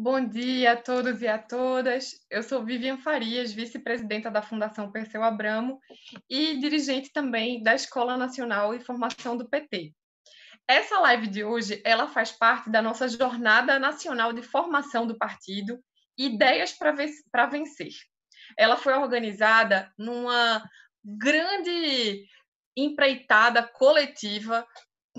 Bom dia a todos e a todas. Eu sou Vivian Farias, vice-presidenta da Fundação Perseu Abramo e dirigente também da Escola Nacional e Formação do PT. Essa live de hoje, ela faz parte da nossa jornada nacional de formação do partido, Ideias para Vencer. Ela foi organizada numa grande empreitada coletiva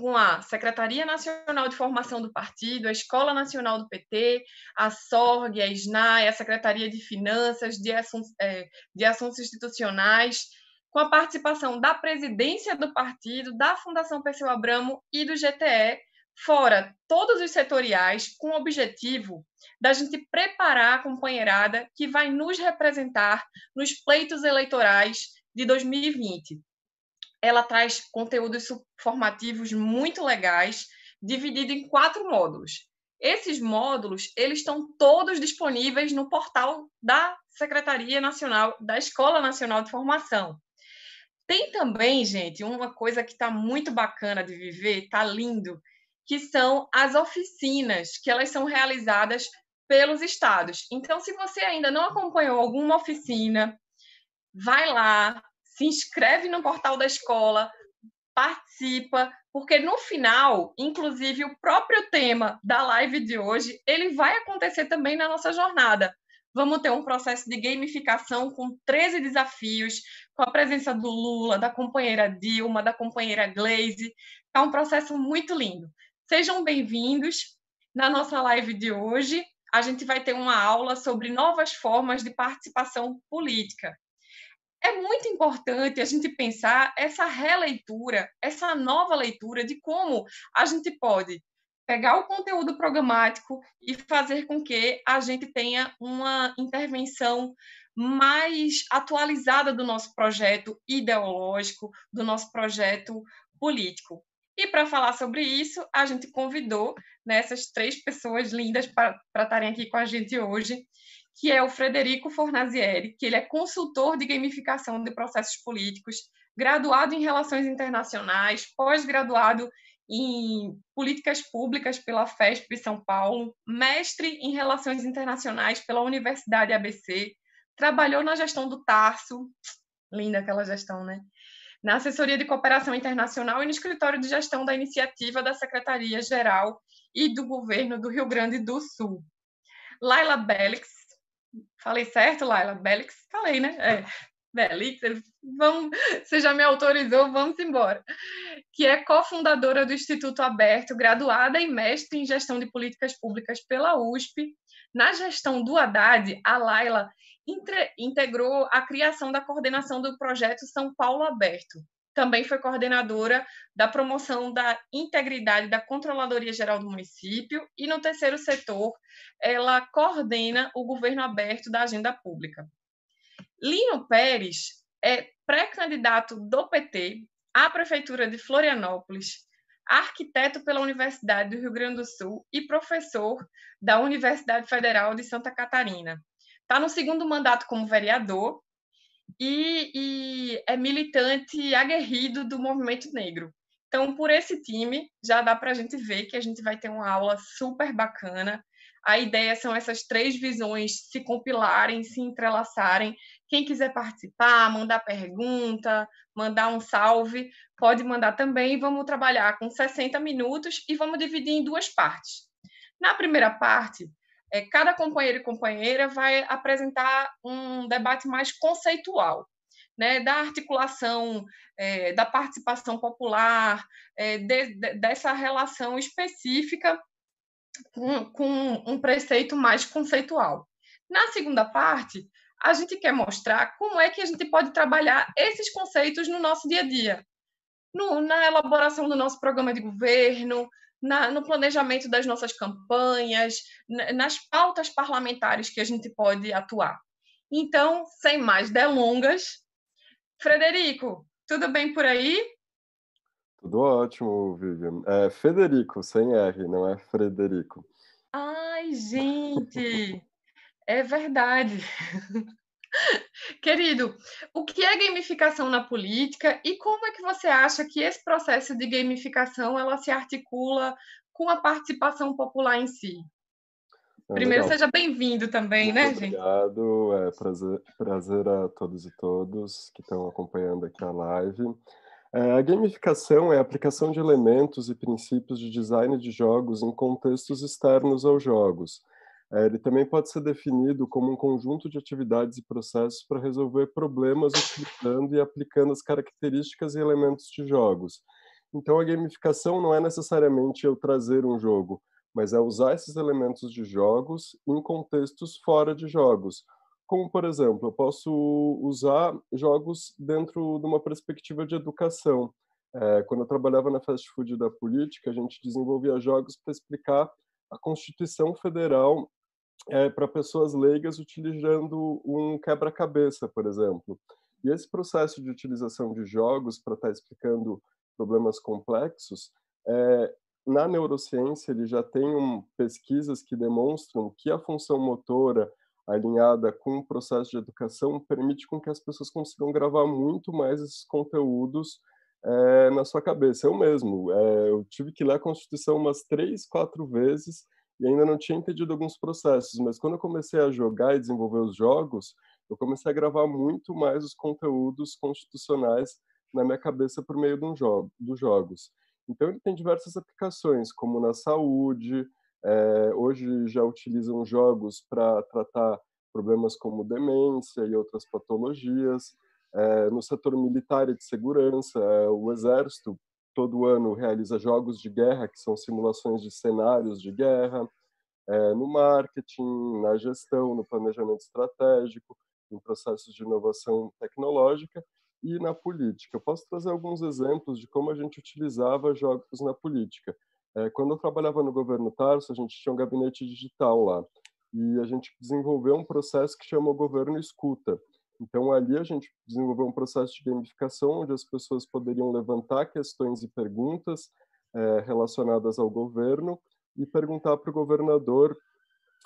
com a Secretaria Nacional de Formação do Partido, a Escola Nacional do PT, a SORG, a SNAI, a Secretaria de Finanças, de Assuntos, é, de Assuntos Institucionais, com a participação da presidência do partido, da Fundação Perseu Abramo e do GTE, fora todos os setoriais, com o objetivo da gente preparar a companheirada que vai nos representar nos pleitos eleitorais de 2020 ela traz conteúdos formativos muito legais, dividido em quatro módulos. Esses módulos, eles estão todos disponíveis no portal da Secretaria Nacional, da Escola Nacional de Formação. Tem também, gente, uma coisa que está muito bacana de viver, está lindo, que são as oficinas, que elas são realizadas pelos estados. Então, se você ainda não acompanhou alguma oficina, vai lá, se inscreve no portal da escola, participa, porque no final, inclusive o próprio tema da live de hoje, ele vai acontecer também na nossa jornada. Vamos ter um processo de gamificação com 13 desafios, com a presença do Lula, da companheira Dilma, da companheira Glaze. É um processo muito lindo. Sejam bem-vindos na nossa live de hoje. A gente vai ter uma aula sobre novas formas de participação política é muito importante a gente pensar essa releitura, essa nova leitura de como a gente pode pegar o conteúdo programático e fazer com que a gente tenha uma intervenção mais atualizada do nosso projeto ideológico, do nosso projeto político. E para falar sobre isso, a gente convidou né, essas três pessoas lindas para estarem aqui com a gente hoje que é o Frederico Fornazieri, que ele é consultor de gamificação de processos políticos, graduado em Relações Internacionais, pós-graduado em Políticas Públicas pela FESP São Paulo, mestre em Relações Internacionais pela Universidade ABC, trabalhou na gestão do Tarso, linda aquela gestão, né? Na assessoria de cooperação internacional e no escritório de gestão da iniciativa da Secretaria-Geral e do Governo do Rio Grande do Sul. Laila Bélix Falei certo, Laila? Belix? Falei, né? É. Belix, vamos, você já me autorizou, vamos embora. Que é cofundadora do Instituto Aberto, graduada e mestre em gestão de políticas públicas pela USP. Na gestão do Haddad, a Laila integrou a criação da coordenação do projeto São Paulo Aberto, também foi coordenadora da promoção da integridade da Controladoria Geral do município e no terceiro setor ela coordena o governo aberto da agenda pública. Lino Pérez é pré-candidato do PT à prefeitura de Florianópolis, arquiteto pela Universidade do Rio Grande do Sul e professor da Universidade Federal de Santa Catarina. Está no segundo mandato como vereador e, e é militante aguerrido do movimento negro. Então, por esse time, já dá para a gente ver que a gente vai ter uma aula super bacana. A ideia são essas três visões se compilarem, se entrelaçarem. Quem quiser participar, mandar pergunta, mandar um salve, pode mandar também. Vamos trabalhar com 60 minutos e vamos dividir em duas partes. Na primeira parte, é, cada companheiro e companheira vai apresentar um debate mais conceitual, né, da articulação, é, da participação popular, é, de, de, dessa relação específica com, com um preceito mais conceitual. Na segunda parte, a gente quer mostrar como é que a gente pode trabalhar esses conceitos no nosso dia a dia, no, na elaboração do nosso programa de governo, na, no planejamento das nossas campanhas, nas pautas parlamentares que a gente pode atuar. Então, sem mais delongas, Frederico, tudo bem por aí? Tudo ótimo, Vivian. É Federico, sem R, não é Frederico. Ai, gente, é verdade. Querido, o que é gamificação na política e como é que você acha que esse processo de gamificação ela se articula com a participação popular em si? É, Primeiro, legal. seja bem-vindo também, Muito né, obrigado. gente? Obrigado, é prazer, prazer a todos e todos que estão acompanhando aqui a live. É, a gamificação é a aplicação de elementos e princípios de design de jogos em contextos externos aos jogos. É, ele também pode ser definido como um conjunto de atividades e processos para resolver problemas utilizando e aplicando as características e elementos de jogos. Então, a gamificação não é necessariamente eu trazer um jogo, mas é usar esses elementos de jogos em contextos fora de jogos. Como, por exemplo, eu posso usar jogos dentro de uma perspectiva de educação. É, quando eu trabalhava na fast food da política, a gente desenvolvia jogos para explicar a Constituição Federal é, para pessoas leigas utilizando um quebra-cabeça, por exemplo. E esse processo de utilização de jogos para estar tá explicando problemas complexos, é, na neurociência ele já tem um, pesquisas que demonstram que a função motora alinhada com o processo de educação permite com que as pessoas consigam gravar muito mais esses conteúdos é, na sua cabeça. Eu mesmo, é, eu tive que ler a Constituição umas três, quatro vezes e ainda não tinha entendido alguns processos, mas quando eu comecei a jogar e desenvolver os jogos, eu comecei a gravar muito mais os conteúdos constitucionais na minha cabeça por meio de jogo, dos jogos. Então ele tem diversas aplicações, como na saúde, é, hoje já utilizam jogos para tratar problemas como demência e outras patologias. É, no setor militar e de segurança, é, o Exército todo ano realiza jogos de guerra, que são simulações de cenários de guerra, é, no marketing, na gestão, no planejamento estratégico, em processos de inovação tecnológica e na política. Eu posso trazer alguns exemplos de como a gente utilizava jogos na política. É, quando eu trabalhava no governo Tarso, a gente tinha um gabinete digital lá e a gente desenvolveu um processo que chama o governo escuta. Então, ali a gente desenvolveu um processo de gamificação onde as pessoas poderiam levantar questões e perguntas é, relacionadas ao governo e perguntar para o governador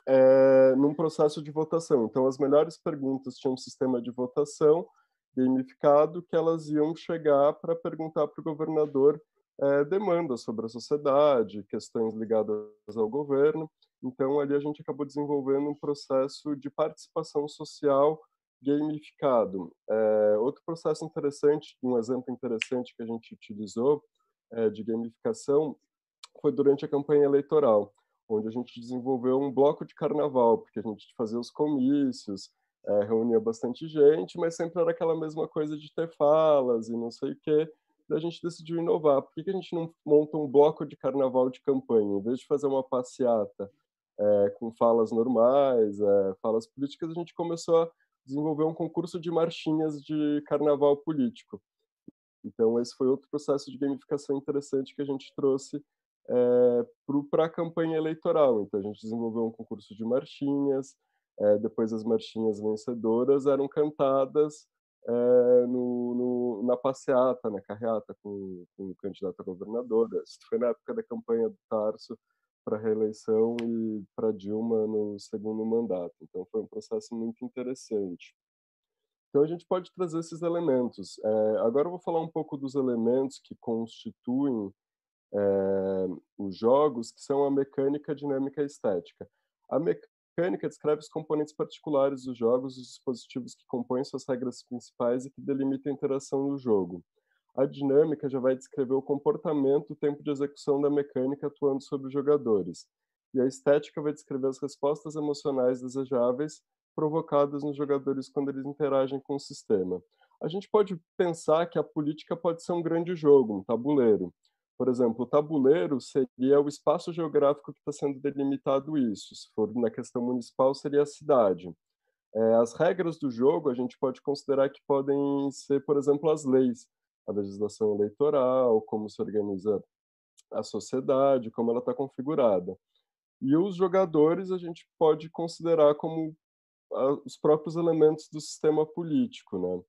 é, num processo de votação. Então, as melhores perguntas tinham um sistema de votação gamificado que elas iam chegar para perguntar para o governador é, demandas sobre a sociedade, questões ligadas ao governo. Então, ali a gente acabou desenvolvendo um processo de participação social gamificado. É, outro processo interessante, um exemplo interessante que a gente utilizou é, de gamificação foi durante a campanha eleitoral, onde a gente desenvolveu um bloco de carnaval, porque a gente fazia os comícios, é, reunia bastante gente, mas sempre era aquela mesma coisa de ter falas e não sei o quê. E a gente decidiu inovar. Por que, que a gente não monta um bloco de carnaval de campanha? Em vez de fazer uma passeata é, com falas normais, é, falas políticas, a gente começou a desenvolver um concurso de marchinhas de carnaval político. Então, esse foi outro processo de gamificação interessante que a gente trouxe é, para a campanha eleitoral. Então, a gente desenvolveu um concurso de marchinhas, é, depois as marchinhas vencedoras eram cantadas é, no, no, na passeata, na carreata com, com, o candidato a governadora. Isso foi na época da campanha do Tarso para reeleição e para Dilma no segundo mandato. Então foi um processo muito interessante. Então a gente pode trazer esses elementos. É, agora eu vou falar um pouco dos elementos que constituem é, os jogos, que são a mecânica, a dinâmica e a estética. A mecânica descreve os componentes particulares dos jogos, os dispositivos que compõem suas regras principais e que delimitam a interação do jogo. A dinâmica já vai descrever o comportamento, o tempo de execução da mecânica atuando sobre os jogadores. E a estética vai descrever as respostas emocionais desejáveis provocadas nos jogadores quando eles interagem com o sistema. A gente pode pensar que a política pode ser um grande jogo, um tabuleiro. Por exemplo, o tabuleiro seria o espaço geográfico que está sendo delimitado isso. Se for na questão municipal, seria a cidade. É, as regras do jogo a gente pode considerar que podem ser, por exemplo, as leis a legislação eleitoral, como se organiza a sociedade, como ela está configurada. E os jogadores a gente pode considerar como os próprios elementos do sistema político, né?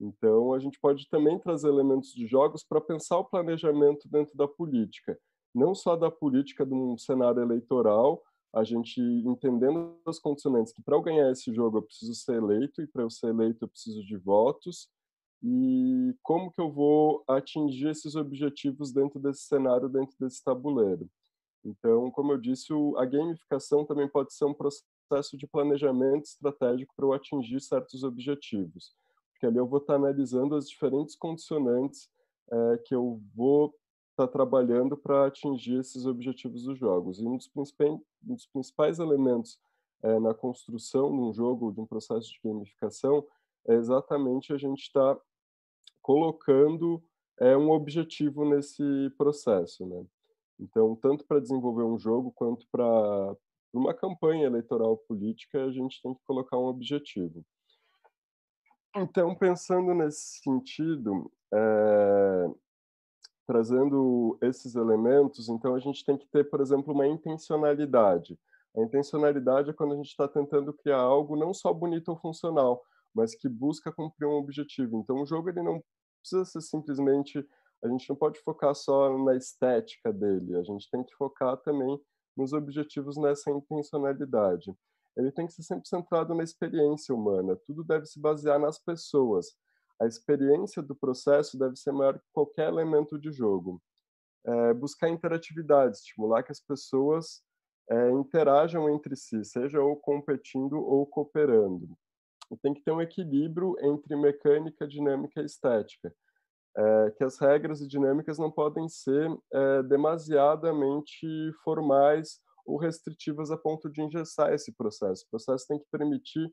Então a gente pode também trazer elementos de jogos para pensar o planejamento dentro da política, não só da política de um cenário eleitoral, a gente entendendo as condicionantes que para eu ganhar esse jogo eu preciso ser eleito e para eu ser eleito eu preciso de votos e como que eu vou atingir esses objetivos dentro desse cenário, dentro desse tabuleiro. Então, como eu disse, a gamificação também pode ser um processo de planejamento estratégico para eu atingir certos objetivos, porque ali eu vou estar analisando as diferentes condicionantes é, que eu vou estar trabalhando para atingir esses objetivos dos jogos. E um dos principais, um dos principais elementos é, na construção de um jogo, de um processo de gamificação, é exatamente a gente estar tá colocando é, um objetivo nesse processo, né? Então, tanto para desenvolver um jogo quanto para uma campanha eleitoral política, a gente tem que colocar um objetivo. Então, pensando nesse sentido, é, trazendo esses elementos, então a gente tem que ter, por exemplo, uma intencionalidade. A intencionalidade é quando a gente está tentando criar algo não só bonito ou funcional, mas que busca cumprir um objetivo. Então, o jogo ele não precisa ser simplesmente a gente não pode focar só na estética dele, a gente tem que focar também nos objetivos nessa intencionalidade. Ele tem que ser sempre centrado na experiência humana, tudo deve se basear nas pessoas. A experiência do processo deve ser maior que qualquer elemento de jogo. É, buscar interatividade, estimular que as pessoas é, interajam entre si, seja ou competindo ou cooperando. Tem que ter um equilíbrio entre mecânica, dinâmica e estética é, que as regras e dinâmicas não podem ser é, demasiadamente formais ou restritivas a ponto de engessar esse processo. O processo tem que permitir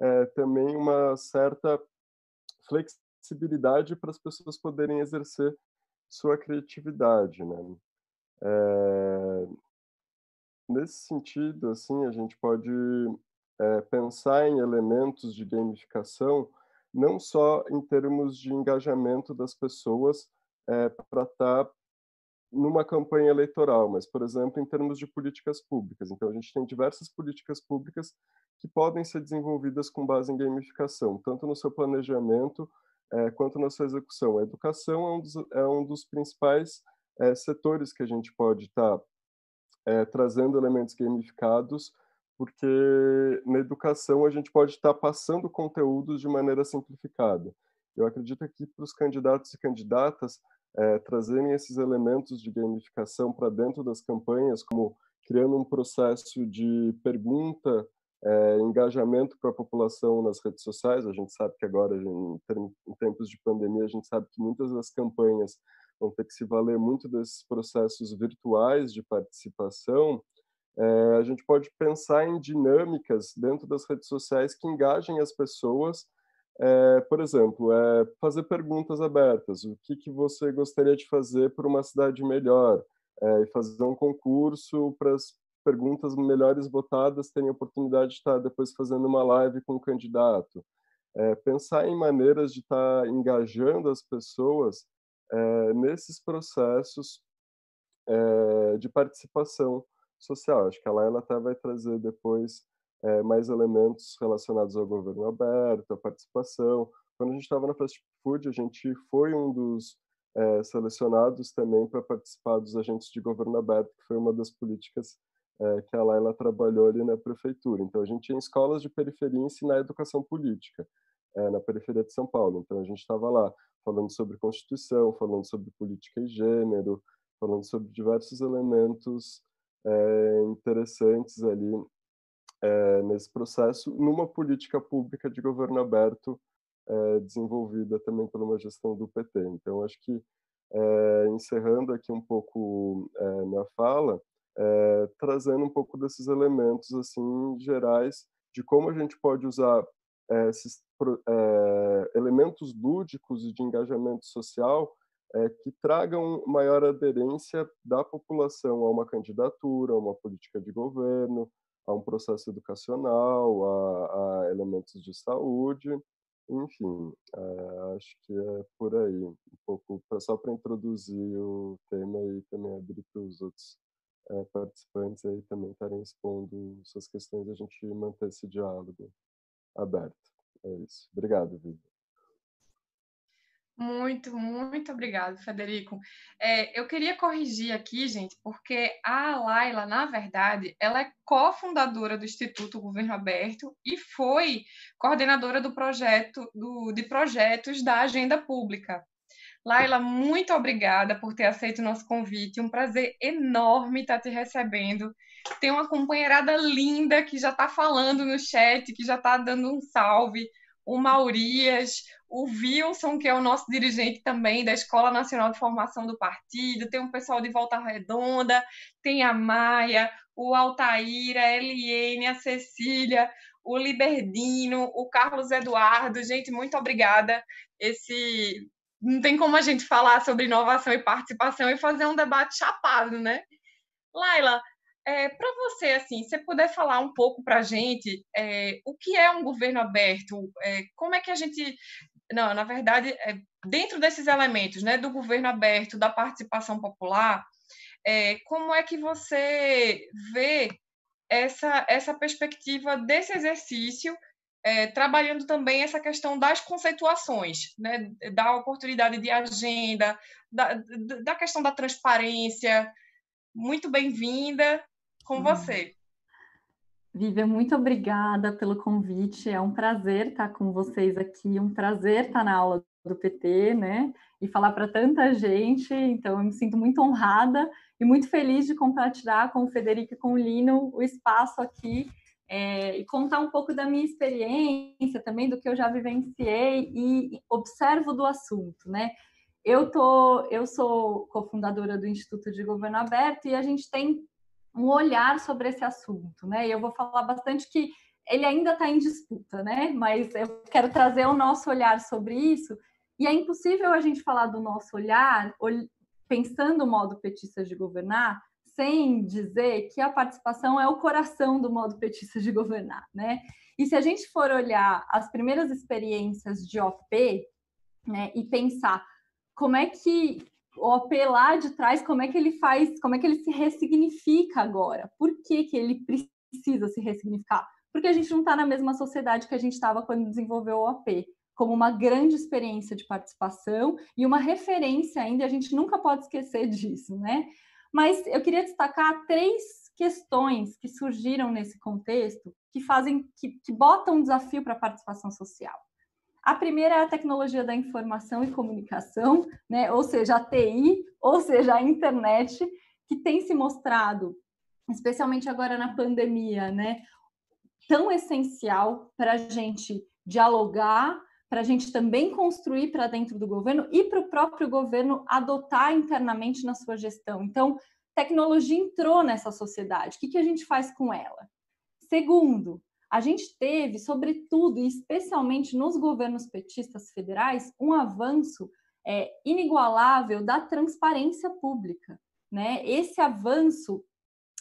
é, também uma certa flexibilidade para as pessoas poderem exercer sua criatividade, né? É, nesse sentido, assim, a gente pode é, pensar em elementos de gamificação não só em termos de engajamento das pessoas é, para estar tá numa campanha eleitoral, mas, por exemplo, em termos de políticas públicas. Então, a gente tem diversas políticas públicas que podem ser desenvolvidas com base em gamificação, tanto no seu planejamento é, quanto na sua execução. A educação é um dos, é um dos principais setores que a gente pode estar tá, trazendo elementos gamificados porque na educação a gente pode estar passando conteúdos de maneira simplificada. Eu acredito que para os candidatos e candidatas é, trazerem esses elementos de gamificação para dentro das campanhas, como criando um processo de pergunta, é, engajamento para a população nas redes sociais. A gente sabe que agora, em, em tempos de pandemia, a gente sabe que muitas das campanhas vão ter que se valer muito desses processos virtuais de participação é, a gente pode pensar em dinâmicas dentro das redes sociais que engajem as pessoas. É, por exemplo, é, fazer perguntas abertas. O que, que você gostaria de fazer para uma cidade melhor? É, e fazer um concurso para as perguntas melhores votadas terem a oportunidade de estar depois fazendo uma live com o candidato. É, pensar em maneiras de estar engajando as pessoas é, nesses processos de participação social. Acho que a Laila até vai trazer depois é, mais elementos relacionados ao governo aberto, à participação. Quando a gente estava na Fast Food, a gente foi um dos é, selecionados também para participar dos agentes de governo aberto, que foi uma das políticas é, que a Laila trabalhou ali na prefeitura. Então, a gente ia em escolas de periferia ensinar educação política, é, na periferia de São Paulo. Então, a gente estava lá falando sobre Constituição, falando sobre política e gênero, falando sobre diversos elementos é, interessantes ali é, nesse processo, numa política pública de governo aberto é, desenvolvida também por uma gestão do PT. Então, acho que, encerrando aqui um pouco minha fala, trazendo um pouco desses elementos assim gerais de como a gente pode usar esses elementos lúdicos e de engajamento social é, que tragam maior aderência da população a uma candidatura, a uma política de governo, a um processo educacional, a, a elementos de saúde, enfim, é, acho que é por aí, um pouco só para introduzir o tema e também abrir para os outros é, participantes aí também estarem expondo suas questões a gente manter esse diálogo aberto. É isso. Obrigado, Vivi. Muito, muito obrigado, Federico. É, eu queria corrigir aqui, gente, porque a Laila, na verdade, ela é cofundadora do Instituto Governo Aberto e foi coordenadora do projeto do, de projetos da Agenda Pública. Laila, muito obrigada por ter aceito o nosso convite. Um prazer enorme estar te recebendo. Tem uma companheirada linda que já está falando no chat, que já está dando um salve. O Maurias, o Wilson, que é o nosso dirigente também da Escola Nacional de Formação do Partido, tem um pessoal de Volta Redonda, tem a Maia, o Altaíra, a Eliene, a Cecília, o Liberdino, o Carlos Eduardo. Gente, muito obrigada. Esse não tem como a gente falar sobre inovação e participação e fazer um debate chapado, né? Laila, é, para você, assim, se você puder falar um pouco para a gente é, o que é um governo aberto, é, como é que a gente, não, na verdade, é, dentro desses elementos, né, do governo aberto, da participação popular, é, como é que você vê essa, essa perspectiva desse exercício é, trabalhando também essa questão das conceituações, né, da oportunidade de agenda, da, da questão da transparência. Muito bem-vinda com você. Vivian, muito obrigada pelo convite. É um prazer estar com vocês aqui, um prazer estar na aula do PT, né? E falar para tanta gente. Então, eu me sinto muito honrada e muito feliz de compartilhar com o Federico e com o Lino o espaço aqui é, e contar um pouco da minha experiência também, do que eu já vivenciei e observo do assunto, né? Eu, tô, eu sou cofundadora do Instituto de Governo Aberto e a gente tem um olhar sobre esse assunto, né? E eu vou falar bastante que ele ainda está em disputa, né? Mas eu quero trazer o nosso olhar sobre isso. E é impossível a gente falar do nosso olhar pensando o modo petista de governar sem dizer que a participação é o coração do modo petista de governar, né? E se a gente for olhar as primeiras experiências de OP, né, e pensar como é que OP lá de trás, como é que ele faz, como é que ele se ressignifica agora? Por que, que ele precisa se ressignificar? Porque a gente não está na mesma sociedade que a gente estava quando desenvolveu o OP, como uma grande experiência de participação e uma referência ainda, a gente nunca pode esquecer disso, né? Mas eu queria destacar três questões que surgiram nesse contexto que fazem, que, que botam um desafio para a participação social. A primeira é a tecnologia da informação e comunicação, né? ou seja, a TI, ou seja, a internet, que tem se mostrado, especialmente agora na pandemia, né? tão essencial para a gente dialogar para a gente também construir para dentro do governo e para o próprio governo adotar internamente na sua gestão. Então, tecnologia entrou nessa sociedade. O que, que a gente faz com ela? Segundo, a gente teve, sobretudo e especialmente nos governos petistas federais, um avanço é, inigualável da transparência pública. Né? Esse avanço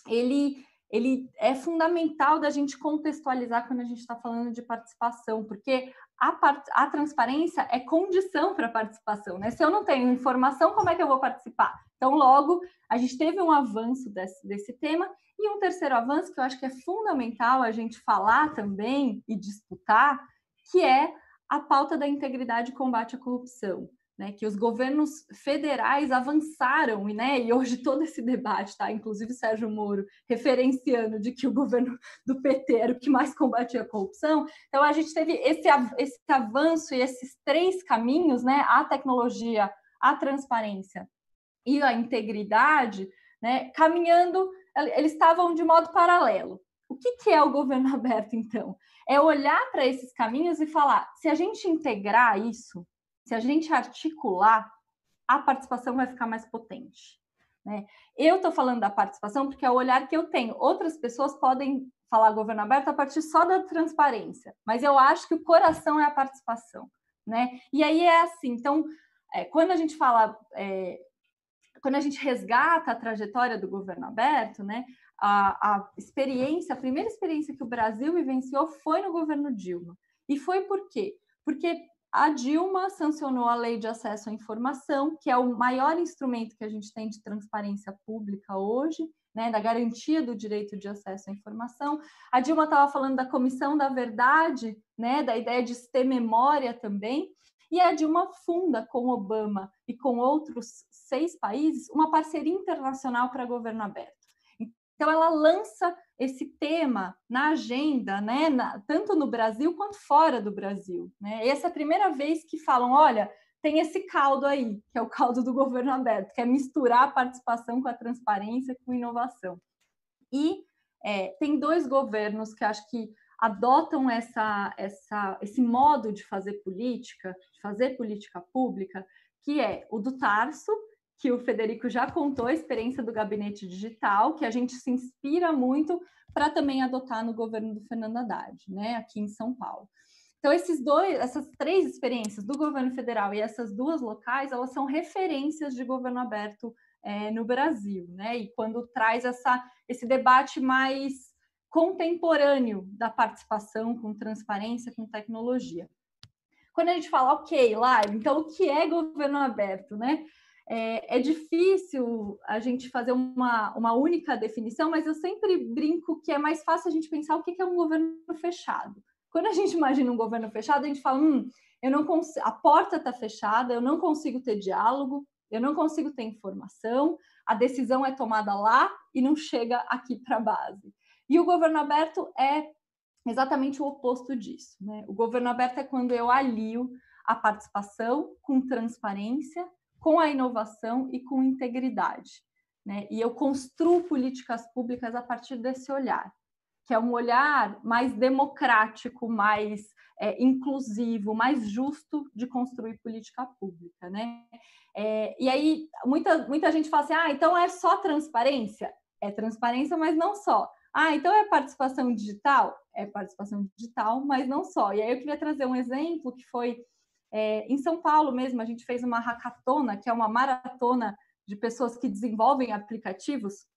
ele, ele é fundamental da gente contextualizar quando a gente está falando de participação, porque a, part... a transparência é condição para a participação, né? Se eu não tenho informação, como é que eu vou participar? Então, logo, a gente teve um avanço desse, desse tema, e um terceiro avanço que eu acho que é fundamental a gente falar também e disputar, que é a pauta da integridade e combate à corrupção né, que os governos federais avançaram, e, né, e hoje todo esse debate, tá, inclusive Sérgio Moro referenciando de que o governo do PT era o que mais combatia a corrupção, então a gente teve esse, esse avanço e esses três caminhos, né, a tecnologia, a transparência e a integridade, né, caminhando, eles estavam de modo paralelo. O que, que é o governo aberto, então? É olhar para esses caminhos e falar, se a gente integrar isso, se a gente articular, a participação vai ficar mais potente. Né? Eu estou falando da participação porque é o olhar que eu tenho. Outras pessoas podem falar governo aberto a partir só da transparência, mas eu acho que o coração é a participação. Né? E aí é assim, então, é, quando a gente fala, é, quando a gente resgata a trajetória do governo aberto, né, a, a experiência, a primeira experiência que o Brasil vivenciou foi no governo Dilma. E foi por quê? Porque a Dilma sancionou a Lei de Acesso à Informação, que é o maior instrumento que a gente tem de transparência pública hoje, né, da garantia do direito de acesso à informação. A Dilma estava falando da Comissão da Verdade, né, da ideia de ter memória também. E a Dilma funda com Obama e com outros seis países uma parceria internacional para governo aberto. Então, ela lança esse tema na agenda, né, na, tanto no Brasil quanto fora do Brasil. Né? Essa é a primeira vez que falam: olha, tem esse caldo aí, que é o caldo do governo aberto, que é misturar a participação com a transparência, com inovação. E é, tem dois governos que acho que adotam essa, essa, esse modo de fazer política, de fazer política pública, que é o do Tarso, que o Federico já contou a experiência do gabinete digital, que a gente se inspira muito para também adotar no governo do Fernando Haddad, né, aqui em São Paulo. Então, esses dois, essas três experiências do governo federal e essas duas locais, elas são referências de governo aberto é, no Brasil, né? E quando traz essa, esse debate mais contemporâneo da participação com transparência, com tecnologia. Quando a gente fala, ok, live, então o que é governo aberto, né? É, é, difícil a gente fazer uma, uma única definição, mas eu sempre brinco que é mais fácil a gente pensar o que é um governo fechado. Quando a gente imagina um governo fechado, a gente fala, hum, eu não a porta está fechada, eu não consigo ter diálogo, eu não consigo ter informação, a decisão é tomada lá e não chega aqui para a base. E o governo aberto é exatamente o oposto disso. Né? O governo aberto é quando eu alio a participação com transparência, com a inovação e com integridade. Né? E eu construo políticas públicas a partir desse olhar, que é um olhar mais democrático, mais é, inclusivo, mais justo de construir política pública. Né? É, e aí, muita, muita gente fala assim: ah, então é só transparência? É transparência, mas não só. Ah, então é participação digital? É participação digital, mas não só. E aí eu queria trazer um exemplo que foi é, em São Paulo mesmo, a gente fez uma hackathona, que é uma maratona de pessoas que desenvolvem aplicativos,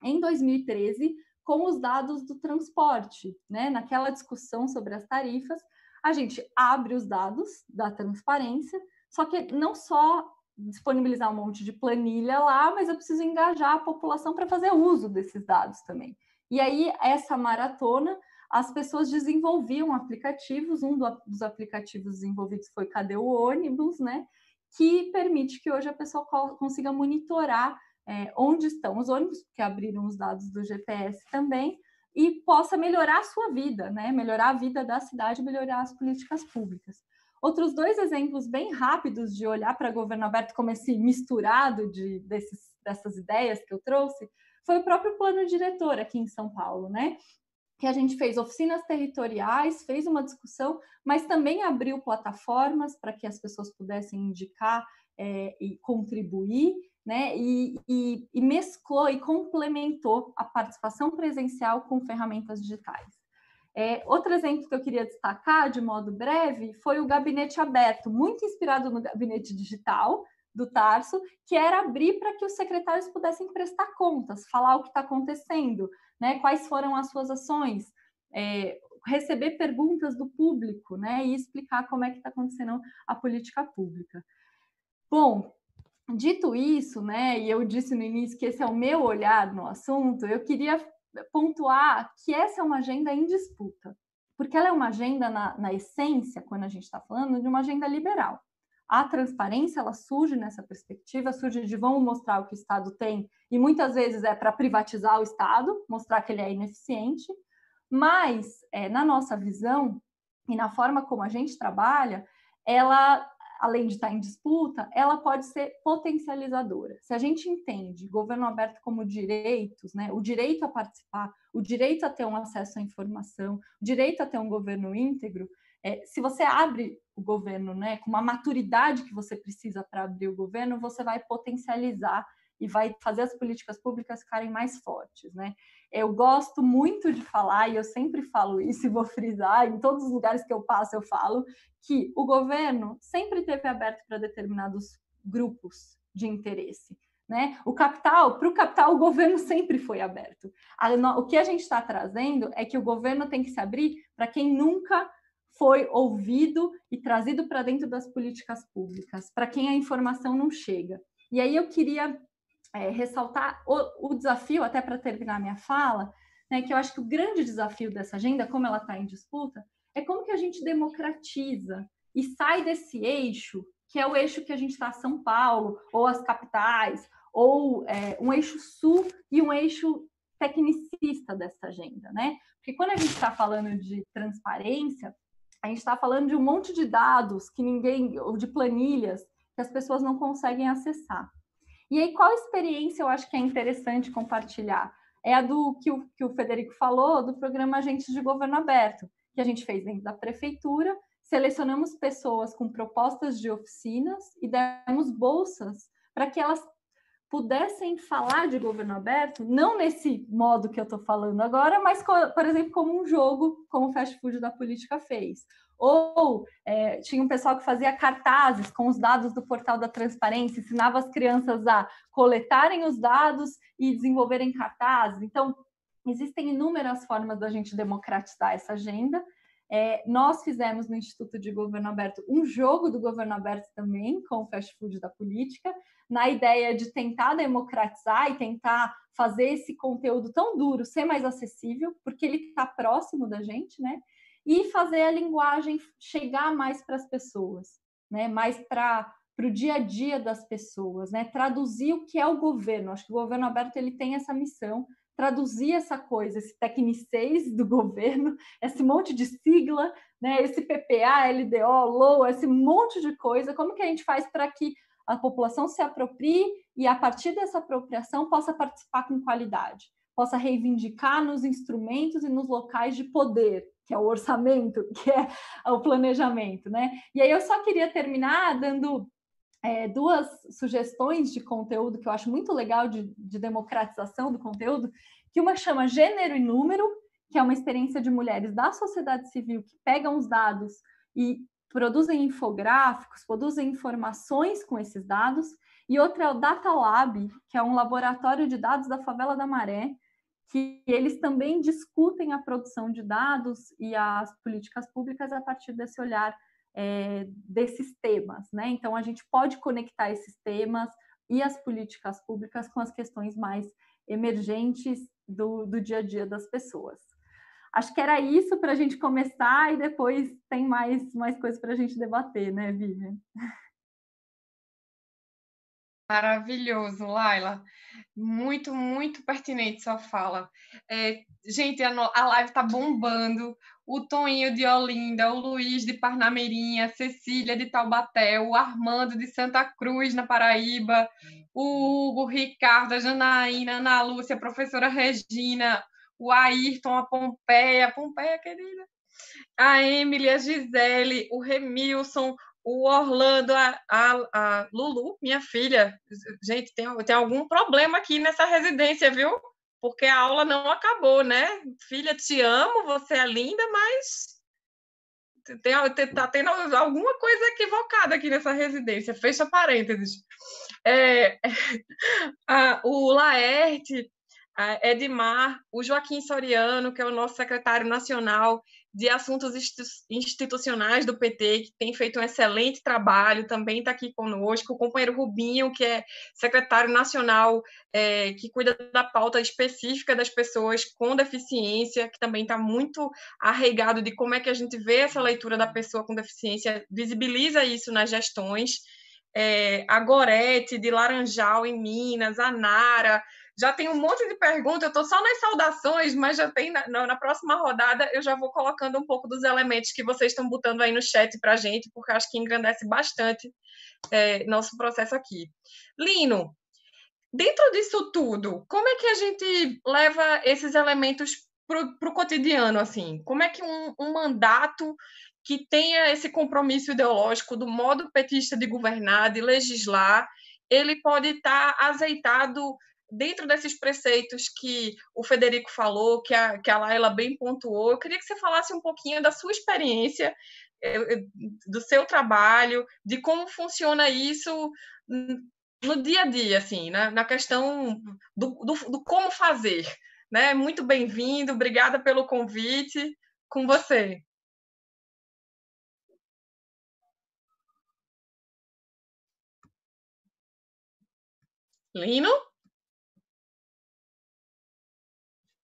em 2013, com os dados do transporte. Né? Naquela discussão sobre as tarifas, a gente abre os dados da transparência, só que não só disponibilizar um monte de planilha lá, mas eu preciso engajar a população para fazer uso desses dados também. E aí, essa maratona, as pessoas desenvolviam aplicativos, um dos aplicativos desenvolvidos foi Cadê o ônibus, né? Que permite que hoje a pessoa consiga monitorar é, onde estão os ônibus, que abriram os dados do GPS também, e possa melhorar a sua vida, né? Melhorar a vida da cidade, melhorar as políticas públicas. Outros dois exemplos bem rápidos de olhar para governo aberto como esse misturado de, desses, dessas ideias que eu trouxe foi o próprio plano diretor aqui em São Paulo, né? Que a gente fez oficinas territoriais, fez uma discussão, mas também abriu plataformas para que as pessoas pudessem indicar é, e contribuir, né? E, e, e mesclou e complementou a participação presencial com ferramentas digitais. É, outro exemplo que eu queria destacar, de modo breve, foi o gabinete aberto, muito inspirado no gabinete digital, do Tarso, que era abrir para que os secretários pudessem prestar contas, falar o que está acontecendo, né? quais foram as suas ações, é, receber perguntas do público né? e explicar como é que está acontecendo a política pública. Bom, dito isso, né, e eu disse no início que esse é o meu olhar no assunto, eu queria pontuar que essa é uma agenda em disputa, porque ela é uma agenda, na, na essência, quando a gente está falando, de uma agenda liberal. A transparência ela surge nessa perspectiva, surge de vamos mostrar o que o Estado tem, e muitas vezes é para privatizar o Estado, mostrar que ele é ineficiente, mas é, na nossa visão e na forma como a gente trabalha, ela, além de estar em disputa, ela pode ser potencializadora. Se a gente entende governo aberto como direitos, né, o direito a participar, o direito a ter um acesso à informação, o direito a ter um governo íntegro, é, se você abre o governo né, com uma maturidade que você precisa para abrir o governo, você vai potencializar e vai fazer as políticas públicas ficarem mais fortes. Né? Eu gosto muito de falar, e eu sempre falo isso e vou frisar, em todos os lugares que eu passo eu falo, que o governo sempre teve aberto para determinados grupos de interesse. Né? O capital, para o capital, o governo sempre foi aberto. o que a gente está trazendo é que o governo tem que se abrir para quem nunca foi ouvido e trazido para dentro das políticas públicas, para quem a informação não chega. E aí eu queria é, ressaltar o, o, desafio, até para terminar minha fala, né, que eu acho que o grande desafio dessa agenda, como ela está em disputa, é como que a gente democratiza e sai desse eixo, que é o eixo que a gente está São Paulo, ou as capitais, ou é, um eixo sul e um eixo tecnicista dessa agenda, né? Porque quando a gente está falando de transparência, a gente está falando de um monte de dados que ninguém, ou de planilhas, que as pessoas não conseguem acessar. E aí, qual experiência eu acho que é interessante compartilhar? É a do que o, que o Federico falou, do programa Agentes de Governo Aberto, que a gente fez dentro da prefeitura, selecionamos pessoas com propostas de oficinas e demos bolsas para que elas pudessem falar de governo aberto, não nesse modo que eu estou falando agora, mas, por exemplo, como um jogo, como o Fast Food da Política fez. Ou é, tinha um pessoal que fazia cartazes com os dados do portal da transparência, ensinava as crianças a coletarem os dados e desenvolverem cartazes. Então, existem inúmeras formas da gente democratizar essa agenda. É, nós fizemos no Instituto de Governo Aberto um jogo do governo aberto também, com o fast food da política, na ideia de tentar democratizar e tentar fazer esse conteúdo tão duro ser mais acessível, porque ele está próximo da gente, né? E fazer a linguagem chegar mais para as pessoas, né? Mais para para o dia a dia das pessoas, né? Traduzir o que é o governo. Acho que o governo aberto ele tem essa missão, traduzir essa coisa, esse tecnicês do governo, esse monte de sigla, né? Esse PPA, LDO, LOA, esse monte de coisa. Como que a gente faz para que a população se aproprie e, a partir dessa apropriação, possa participar com qualidade, possa reivindicar nos instrumentos e nos locais de poder, que é o orçamento, que é o planejamento, né? E aí eu só queria terminar dando é, duas sugestões de conteúdo que eu acho muito legal de, de democratização do conteúdo, que uma chama Gênero e Número, que é uma experiência de mulheres da sociedade civil que pegam os dados e produzem infográficos, produzem informações com esses dados, e outra é o Data Lab, que é um laboratório de dados da Favela da Maré, que eles também discutem a produção de dados e as políticas públicas a partir desse olhar é, desses temas, né? Então a gente pode conectar esses temas e as políticas públicas com as questões mais emergentes do, do dia a dia das pessoas. Acho que era isso para a gente começar e depois tem mais, mais coisas para a gente debater, né, Vivian? Maravilhoso, Laila. Muito, muito pertinente sua fala. É, gente, a, a live está bombando. O Toninho de Olinda, o Luiz de Parnameirinha, Cecília de Taubaté, o Armando de Santa Cruz, na Paraíba, o Hugo, o Ricardo, a Janaína, a Ana Lúcia, a professora Regina, o Ayrton, a Pompeia, a Pompeia querida, a Emily, a Gisele, o Remilson, o Orlando, a, a, a, Lulu, minha filha. Gente, tem, tem algum problema aqui nessa residência, viu? Porque a aula não acabou, né? Filha, te amo, você é linda, mas tem, tá tendo alguma coisa equivocada aqui nessa residência. Fecha parênteses. É, a, o Laerte Edmar, o Joaquim Soriano, que é o nosso secretário nacional de Assuntos Institucionais do PT, que tem feito um excelente trabalho, também está aqui conosco. O companheiro Rubinho, que é secretário nacional, é, que cuida da pauta específica das pessoas com deficiência, que também está muito arraigado de como é que a gente vê essa leitura da pessoa com deficiência, visibiliza isso nas gestões. É, a Gorete, de Laranjal, em Minas, a Nara, já tem um monte de perguntas, eu estou só nas saudações, mas já tem na, na, próxima rodada eu já vou colocando um pouco dos elementos que vocês estão botando aí no chat para gente, porque acho que engrandece bastante é, nosso processo aqui. Lino, dentro disso tudo, como é que a gente leva esses elementos para o cotidiano, assim? Como é que um, um mandato que tenha esse compromisso ideológico do modo petista de governar, de legislar, ele pode estar tá azeitado dentro desses preceitos que o Federico falou, que a, que a Laila bem pontuou, eu queria que você falasse um pouquinho da sua experiência, eh, eh, do seu trabalho, de como funciona isso no dia a dia, assim, né? na questão do, do, do como fazer. Né? Muito bem-vindo, obrigada pelo convite. Com você. Lino?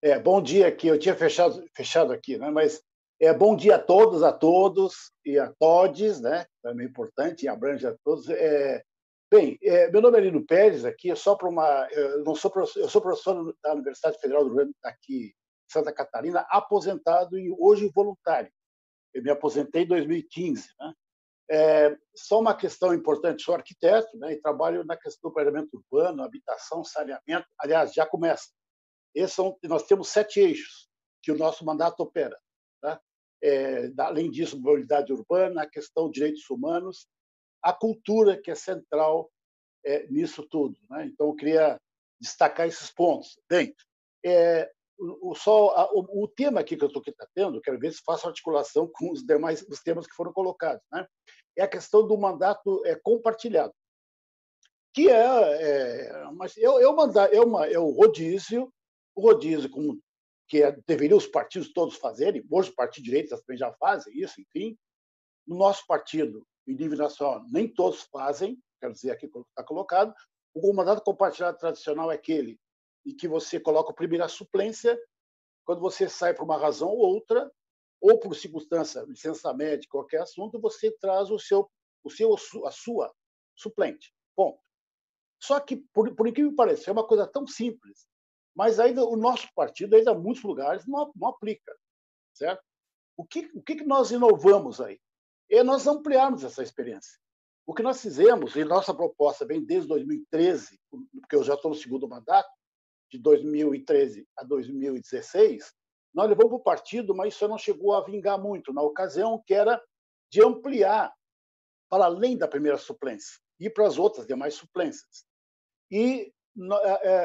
É, bom dia aqui, eu tinha fechado, fechado aqui, né? mas é bom dia a todos, a todos e a todes, né? também importante, e abrange a todos. É, bem, é, meu nome é Lino Pérez, aqui é só para uma. Eu, não sou professor, eu sou professor da Universidade Federal do Rio Grande aqui Santa Catarina, aposentado e hoje voluntário. Eu me aposentei em 2015, né? É, só uma questão importante, sou arquiteto né, e trabalho na questão do planeamento urbano, habitação, saneamento. Aliás, já começa. São, nós temos sete eixos que o nosso mandato opera. Tá? É, além disso, mobilidade urbana, a questão de direitos humanos, a cultura, que é central é, nisso tudo. Né? Então, eu queria destacar esses pontos. Bem, é, o, só, a, o, o, tema aqui que eu estou tratando, quero ver se faço articulação com os demais os temas que foram colocados, né? é a questão do mandato é, compartilhado, que é, é mas eu, eu mandar é uma é o rodízio, o rodízio como que é, deveriam os partidos todos fazerem, hoje o partido de direita também já fazem isso, enfim. No nosso partido, em nível nacional, nem todos fazem, quero dizer aqui está colocado. O mandato compartilhado tradicional é aquele em que você coloca a primeira suplência, quando você sai por uma razão ou outra, ou por circunstância, licença médica, qualquer assunto, você traz o seu, o seu, a sua suplente. Ponto. Só que, por, por incrível que pareça, é uma coisa tão simples, mas ainda o nosso partido, ainda em muitos lugares, não, não aplica. Certo? O que, o que nós inovamos aí? É nós ampliarmos essa experiência. O que nós fizemos, e nossa proposta vem desde 2013, porque eu já estou no segundo mandato, de 2013 a 2016, nós levamos para o partido, mas isso não chegou a vingar muito na ocasião, que era de ampliar para além da primeira suplência e para as outras demais suplências. E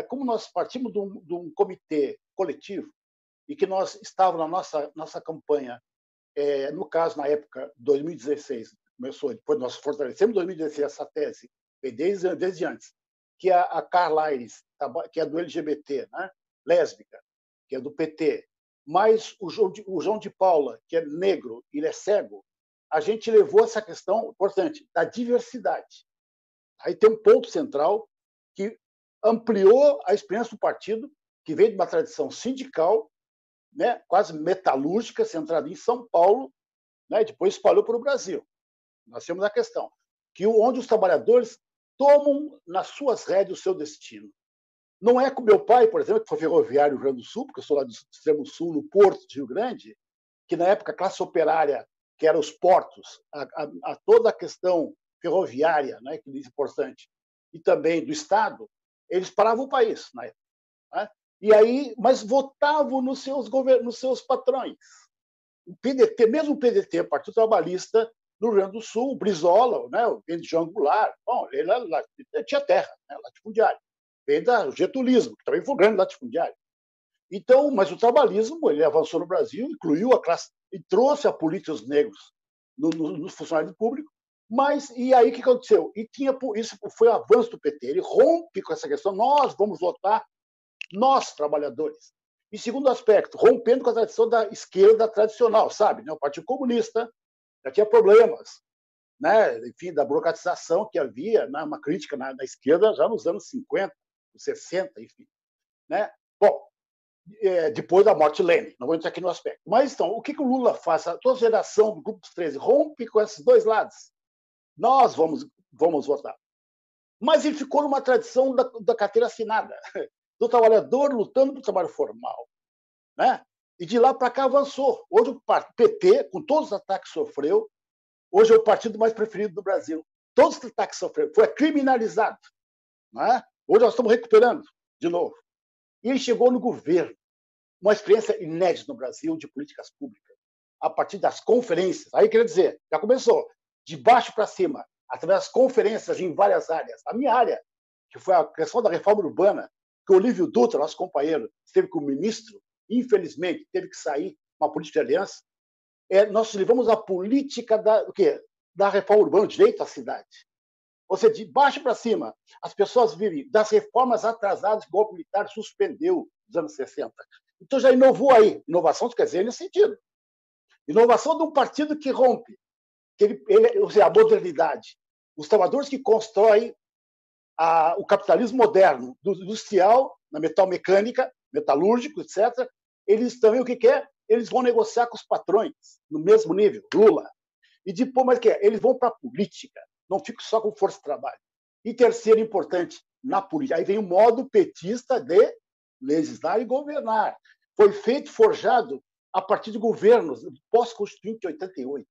como nós partimos de um, de um comitê coletivo e que nós estávamos na nossa nossa campanha, é, no caso na época 2016 começou, depois nós fortalecemos em 2016 essa tese, desde desde antes, que a, a Carla Aires, que é do LGBT, né? lésbica, que é do PT, mais o João, de, o João de Paula, que é negro, ele é cego, a gente levou essa questão importante da diversidade. Aí tem um ponto central que ampliou a experiência do partido, que veio de uma tradição sindical, né, quase metalúrgica, centrada em São Paulo, né, e depois espalhou para o Brasil. Nós temos a questão que onde os trabalhadores tomam nas suas rédeas o seu destino. Não é com meu pai, por exemplo, que foi ferroviário no Rio Grande do Sul, porque eu sou lá do extremo sul, no Porto de Rio Grande, que na época a classe operária, que era os portos, a, a, a toda a questão ferroviária, né, que é importante, e também do Estado, eles paravam o país época. Né? E aí, mas votavam nos seus, govern... nos seus patrões. O PDT, mesmo o PDT, Partido Trabalhista, no Rio Grande do Sul, o Brizola, né, o Jean Goulart, bom, ele, lá, tinha terra, né, latifundiário. Vem do getulismo, que também foi um grande latifundiário. Então, mas o trabalhismo, ele avançou no Brasil, incluiu a classe, e trouxe a política dos negros nos no, no mas, e aí o que aconteceu? E tinha, isso foi o avanço do PT, ele rompe com essa questão, nós vamos votar, nós, trabalhadores. E segundo aspecto, rompendo com a tradição da esquerda tradicional, sabe? Né? O Partido Comunista, já tinha problemas, né? enfim, da burocratização que havia, né? uma crítica na, na, esquerda já nos anos 50, 60, enfim. Né? Bom, é, depois da morte de Lenin, não vou entrar aqui no aspecto. Mas, então, o que, que o Lula faz? A toda geração do Grupo dos 13 rompe com esses dois lados. Nós vamos, vamos votar. Mas ele ficou numa tradição da, da carteira assinada, do trabalhador lutando pelo trabalho formal. Né? E de lá para cá avançou. Hoje o PT, com todos os ataques que sofreu, hoje é o partido mais preferido do Brasil. Todos os ataques que sofreu, foi criminalizado. É? Hoje nós estamos recuperando de novo. E ele chegou no governo, uma experiência inédita no Brasil de políticas públicas, a partir das conferências. Aí quer dizer, já começou de baixo para cima, através das conferências em várias áreas. A minha área, que foi a questão da reforma urbana, que o Olívio Dutra, nosso companheiro, esteve como ministro, infelizmente, teve que sair uma política de aliança, é, nós levamos a política da, o quê? da reforma urbana, direito à cidade. Ou seja, de baixo para cima, as pessoas vivem das reformas atrasadas que o golpe militar suspendeu nos anos 60. Então já inovou aí. Inovação quer dizer nesse sentido. Inovação de um partido que rompe, ele, ele, ou seja, a modernidade. Os trabalhadores que constroem a, o capitalismo moderno, do industrial, na metal mecânica, metalúrgico, etc., eles também o que quer? Eles vão negociar com os patrões no mesmo nível, Lula. E depois, mas que é? Eles vão para a política, não ficam só com força de trabalho. E terceiro importante, na política. Aí vem o modo petista de legislar e governar. Foi feito, forjado a partir de governos pós-constituinte de 88.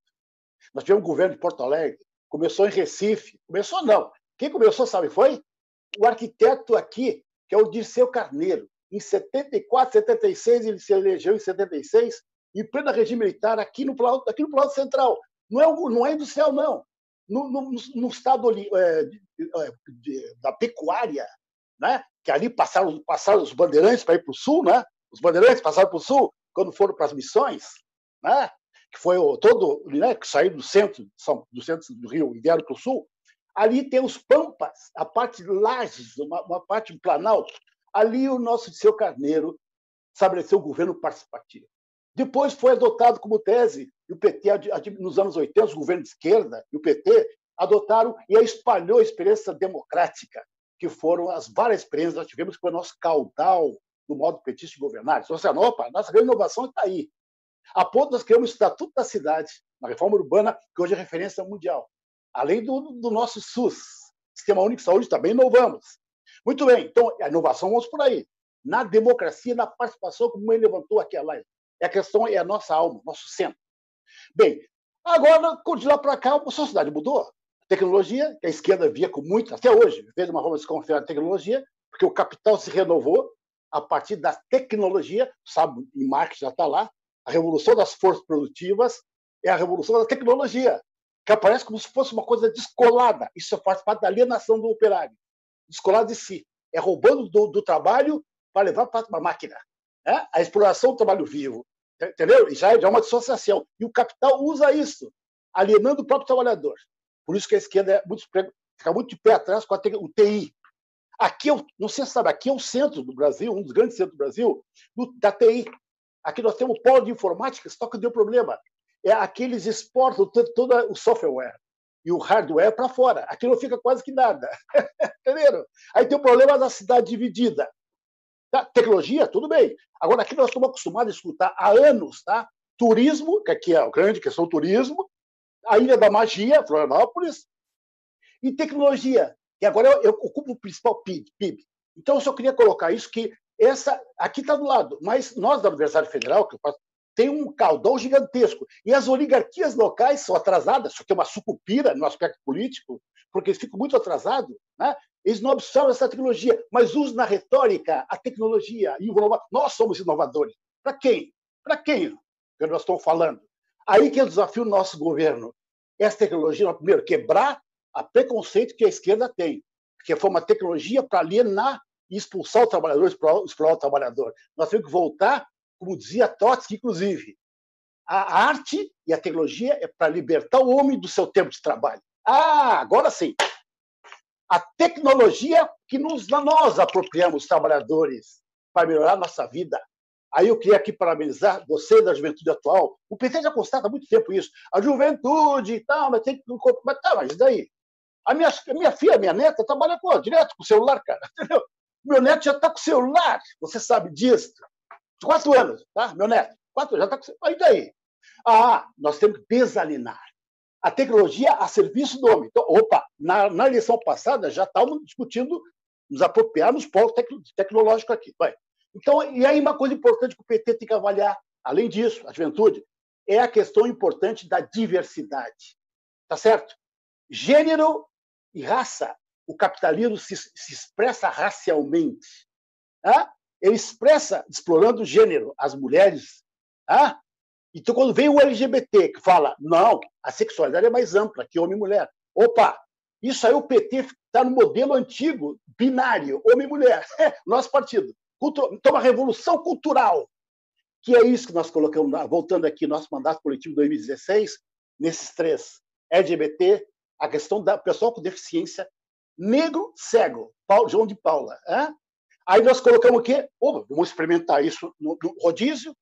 Nós tivemos um governo de Porto Alegre, começou em Recife. Começou, não. Quem começou, sabe, foi o arquiteto aqui, que é o Dirceu Carneiro. Em 74, 76, ele se elegeu em 76, em pleno regime militar, aqui no Planalto, aqui no Planalto Central. Não é, não é industrial, não. No, no, no estado é, de, é, de, da pecuária, né? que ali passaram, passaram os bandeirantes para ir para o sul, né? os bandeirantes passaram para o sul quando foram para as missões, né? Que foi o, todo, né? que saiu do centro, do centro do Rio e vieram para o sul. Ali tem os Pampas, a parte de Lages, uma, uma parte do Planalto. Ali o nosso seu Carneiro estabeleceu o governo participativo. Depois foi adotado como tese, e o PT, nos anos 80, os governos de esquerda e o PT adotaram e espalhou a experiência democrática, que foram as várias experiências que nós tivemos, foi o nosso caudal do modo petista de governar. Então, assim, opa, nossa grande inovação está aí. A ponto nós criamos o Estatuto da Cidade, na reforma urbana, que hoje é referência mundial. Além do, do nosso SUS, Sistema Único de Saúde, também inovamos. Muito bem, então a inovação vamos por aí. Na democracia, na participação, como ele levantou aqui a live. A questão é a nossa alma, nosso centro. Bem, agora, de lá para cá, a sociedade mudou. Tecnologia, que a esquerda via com muito, até hoje, fez uma forma de desconfiar da tecnologia, porque o capital se renovou a partir da tecnologia, sabe, em Marx já está lá, a revolução das forças produtivas é a revolução da tecnologia, que aparece como se fosse uma coisa descolada. Isso faz parte da alienação do operário, descolado de si. É roubando do, do trabalho para levar para a máquina. Né? A exploração do trabalho vivo. Entendeu? Já é uma dissociação. E o capital usa isso, alienando o próprio trabalhador. Por isso que a esquerda é muito, fica muito de pé atrás com a, o TI. Aqui, é não sei se sabe, aqui é o centro do Brasil, um dos grandes centros do Brasil, da TI. Aqui nós temos o polo de informática, só que deu problema. É aqueles exportam todo, o software e o hardware para fora. Aqui não fica quase que nada. Entenderam? Aí tem o problema da cidade dividida. Tá? Tecnologia, tudo bem. Agora, aqui nós estamos acostumados a escutar há anos, tá? Turismo, que aqui é a grande questão turismo, a Ilha da Magia, Florianópolis, e tecnologia, que agora eu, eu ocupo o principal PIB. Então, eu só queria colocar isso, que essa aqui está do lado, mas nós da Universidade Federal, que tem um caudal gigantesco. E as oligarquias locais são atrasadas, isso aqui é uma sucupira no aspecto político, porque eles ficam muito atrasados. Né? Eles não absorvem essa tecnologia, mas usam na retórica a tecnologia. E nós somos inovadores. Para quem? Para quem que nós estamos falando? Aí que é o desafio do nosso governo. Essa tecnologia, primeiro, quebrar a preconceito que a esquerda tem, que foi uma tecnologia para alienar e expulsar o trabalhador, explorar o trabalhador. Nós temos que voltar, como dizia Trotsky, inclusive, a arte e a tecnologia é para libertar o homem do seu tempo de trabalho. Ah, agora sim. A tecnologia que nos, nós apropriamos, trabalhadores, para melhorar a nossa vida. Aí eu queria aqui parabenizar você da juventude atual. O PT já constata há muito tempo isso. A juventude e tal, mas tem que. Mas, tá, mas daí? A minha, a minha filha, a minha neta, trabalha com, direto com o celular, cara. Entendeu? Meu neto já está com o celular, você sabe disso. Quatro anos, tá? Meu neto. Quatro anos, já está com o celular. Aí daí? Ah, nós temos que desalinar. A tecnologia a serviço do homem. Então, opa, na, na eleição passada já estávamos discutindo nos apropriar nos polos tec, tecnológicos aqui. Vai. Então, e aí uma coisa importante que o PT tem que avaliar, além disso, a juventude, é a questão importante da diversidade. Tá certo? Gênero e raça o capitalismo se, se expressa racialmente. Tá? Ele expressa explorando o gênero, as mulheres. Tá? Então, quando vem o LGBT que fala, não, a sexualidade é mais ampla que homem e mulher. Opa, isso aí o PT está no modelo antigo, binário, homem e mulher. É, nosso partido. Então, uma revolução cultural, que é isso que nós colocamos, voltando aqui, nosso mandato coletivo 2016, nesses três, LGBT, a questão da pessoa com deficiência negro cego, Paulo, João de Paula. É? Aí nós colocamos o quê? Oh, vamos experimentar isso no, no, rodízio.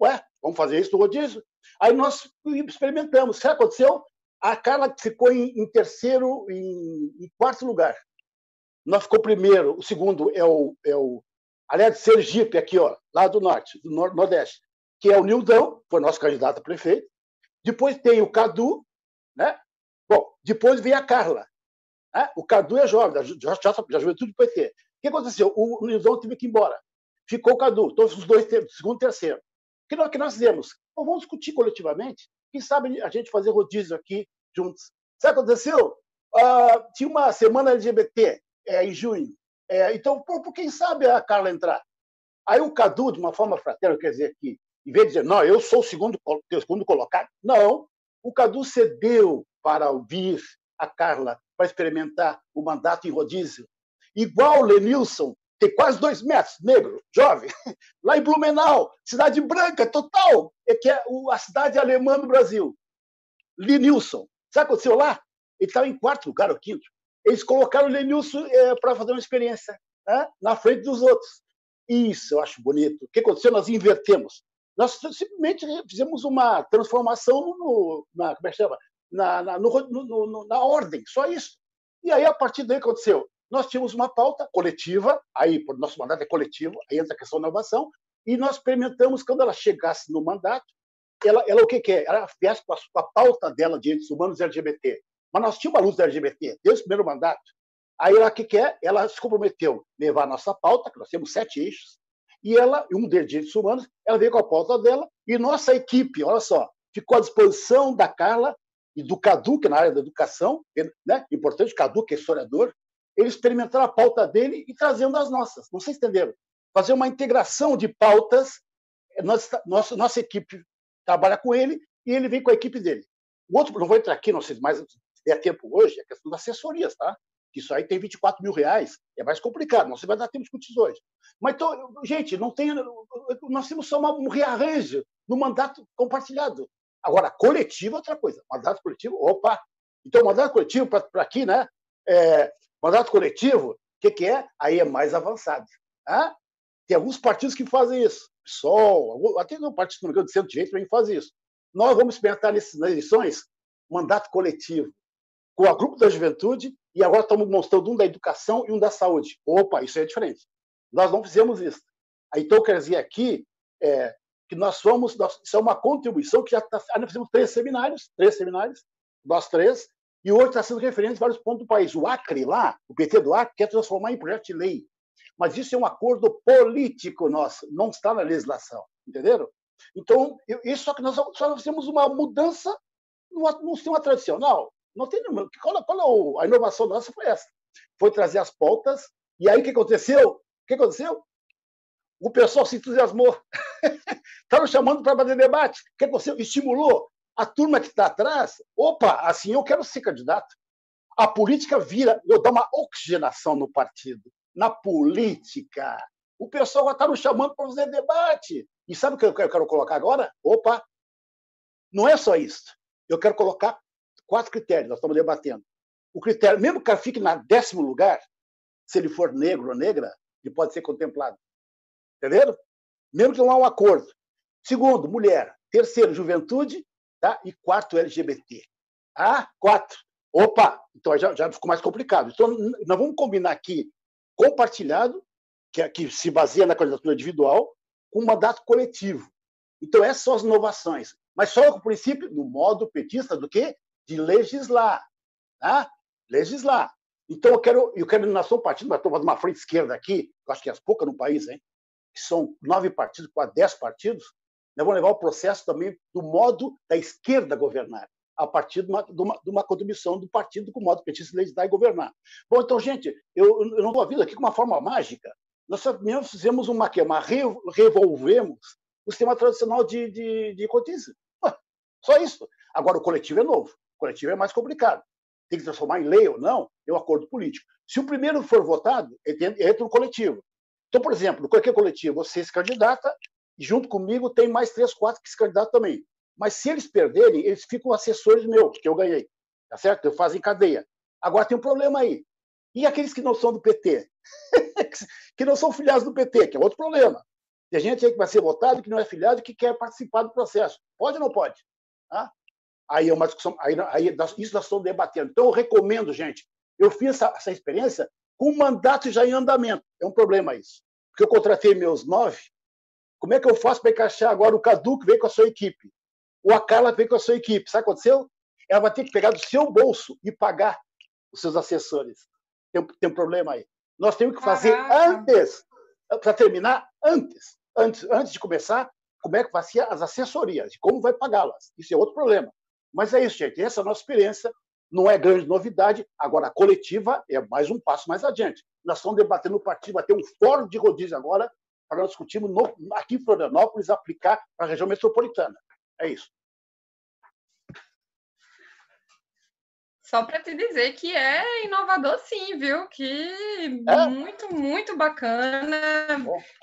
Ué, vamos fazer isso no rodízio. Aí nós experimentamos. Sabe o que aconteceu? A Carla ficou em, em terceiro, em, em, quarto lugar. Nós ficou primeiro. O segundo é o, é o aliás, Sergipe, aqui, ó, lá do norte, do nor nordeste, que é o Nildão, foi nosso candidato a prefeito. Depois tem o Cadu, né? Bom, depois vem a Carla. Né? O Cadu é jovem, da, da juventude do PT. O que aconteceu? O Nilson teve que ir embora. Ficou o Cadu, todos os dois, segundo e terceiro. O que nós, que nós fizemos? Bom, vamos discutir coletivamente. quem sabe a gente fazer rodízio aqui juntos. Sabe o que aconteceu? Uh, tinha uma semana LGBT é, em junho. É, então, por, por, quem sabe a Carla entrar? Aí o Cadu, de uma forma fraterna, quer dizer que, em vez de dizer, não, eu sou o segundo, o segundo colocado, não, o Cadu cedeu para ouvir a Carla, para experimentar o mandato em rodízio. Igual o Lenilson, tem quase dois metros, negro, jovem, lá em Blumenau, cidade branca, total, é que é a cidade alemã do Brasil. Lenilson, sabe o que aconteceu lá? Ele estava em quarto lugar ou quinto. Eles colocaram o Lenilson é, para fazer uma experiência né? na frente dos outros. Isso eu acho bonito. O que aconteceu? Nós invertemos. Nós simplesmente fizemos uma transformação no, na, como é que chama? Na, na, no, no, na ordem, só isso. E aí, a partir daí, aconteceu? Nós tínhamos uma pauta coletiva, aí, por nosso mandato é coletivo, aí entra a questão da inovação, e nós experimentamos, quando ela chegasse no mandato, ela, ela o que, que é? Ela viesse com a, com a pauta dela de direitos humanos LGBT. Mas nós tínhamos uma luz da LGBT desde o primeiro mandato. Aí ela que quer, ela se comprometeu a levar a nossa pauta, que nós temos sete eixos, e ela, um de direitos humanos, ela veio com a pauta dela, e nossa equipe, olha só, ficou à disposição da Carla e do Cadu, que é na área da educação, né? importante, Cadu, que é historiador, eles experimentaram a pauta dele e trazendo as nossas. Não sei se entenderam. Fazer uma integração de pautas, nossa, nossa, nossa equipe trabalha com ele e ele vem com a equipe dele. O outro, não vou entrar aqui, não sei mais se der tempo hoje, é a questão das assessorias, tá? Isso aí tem 24 mil reais, é mais complicado, não se vai dar tempo de discutir hoje. Mas, então, gente, não tem, nós temos só um rearranjo no mandato compartilhado. Agora, coletivo é outra coisa. Mandato coletivo, opa! Então, mandato coletivo, para aqui, né? É, mandato coletivo, o que, que, é? Aí é mais avançado. Tá? Tem alguns partidos que fazem isso. PSOL, até no partido de centro-direita também faz isso. Nós vamos experimentar nessas eleições mandato coletivo com o grupo da juventude e agora estamos mostrando um da educação e um da saúde. Opa, isso é diferente. Nós não fizemos isso. Então, quer dizer aqui é, que nós somos, nós, isso é uma contribuição que já está. Nós fizemos três seminários, três seminários, nós três, e hoje está sendo referente em vários pontos do país. O Acre lá, o PT do Acre, quer transformar em projeto de lei. Mas isso é um acordo político nosso, não está na legislação, entenderam? Então, isso só que nós só fizemos uma mudança no, no sistema tradicional. Não tem nenhuma. Qual, qual a inovação nossa foi essa? Foi trazer as pautas, e aí o que aconteceu? O que aconteceu? O pessoal se entusiasmou. Estavam chamando para fazer debate. Que aconteceu? Estimulou a turma que está atrás. Opa, assim eu quero ser candidato. A política vira, eu dou uma oxigenação no partido, na política. O pessoal está nos chamando para fazer debate. E sabe o que eu quero colocar agora? Opa, não é só isso. Eu quero colocar quatro critérios, nós estamos debatendo. O critério, mesmo que fique na décimo lugar, se ele for negro ou negra, ele pode ser contemplado. Entenderam? Mesmo que não há um acordo. Segundo, mulher. Terceiro, juventude. Tá? E quarto, LGBT. Ah, quatro. Opa! Então já, já ficou mais complicado. Então, nós vamos combinar aqui compartilhado, que, é, que se baseia na candidatura individual, com um mandato coletivo. Então, essas são as inovações. Mas só com o princípio, no modo petista, do quê? De legislar. Tá? Legislar. Então, eu quero, eu quero nós somos partido, mas estou fazendo uma frente esquerda aqui, eu acho que é as poucas no país, hein? Que são nove partidos, quase dez partidos, nós vamos levar o processo também do modo da esquerda governar, a partir de uma, de uma, de uma contribuição do partido com o modo petista legislar e governar. Bom, então, gente, eu, eu não estou vindo aqui com uma forma mágica. Nós mesmo fizemos uma, uma revolvemos o sistema tradicional de, de, de. Só isso. Agora, o coletivo é novo. O coletivo é mais complicado. Tem que transformar em lei ou não, é um acordo político. Se o primeiro for votado, entra no coletivo. Então, por exemplo, qualquer coletivo, você se candidata, e junto comigo tem mais três, quatro que se candidatam também. Mas se eles perderem, eles ficam assessores meus, que eu ganhei. Tá certo? Eu faço em cadeia. Agora tem um problema aí. E aqueles que não são do PT? que não são filiados do PT, que é outro problema. Tem gente aí que vai ser votado, que não é filiado, que quer participar do processo. Pode ou não pode? Tá? Aí é uma discussão, aí, aí isso nós estamos debatendo. Então, eu recomendo, gente, eu fiz essa, essa experiência com mandato já em andamento. É um problema isso. Porque eu contratei meus nove, como é que eu faço para encaixar agora o Cadu, que veio com a sua equipe? Ou a Carla veio com a sua equipe? Sabe o que aconteceu? Ela vai ter que pegar do seu bolso e pagar os seus assessores. Tem, tem um problema aí. Nós temos que fazer Caraca. antes, para terminar, antes, antes, antes de começar, como é que vai ser as assessorias, e como vai pagá-las. Isso é outro problema. Mas é isso, gente. Essa é a nossa experiência. Não é grande novidade. Agora, a coletiva é mais um passo mais adiante. Nós estamos debatendo o partido, vai ter um fórum de rodízio agora para nós discutirmos no, aqui em Florianópolis aplicar para a região metropolitana. É isso. Só para te dizer que é inovador sim, viu? Que é? muito, muito bacana.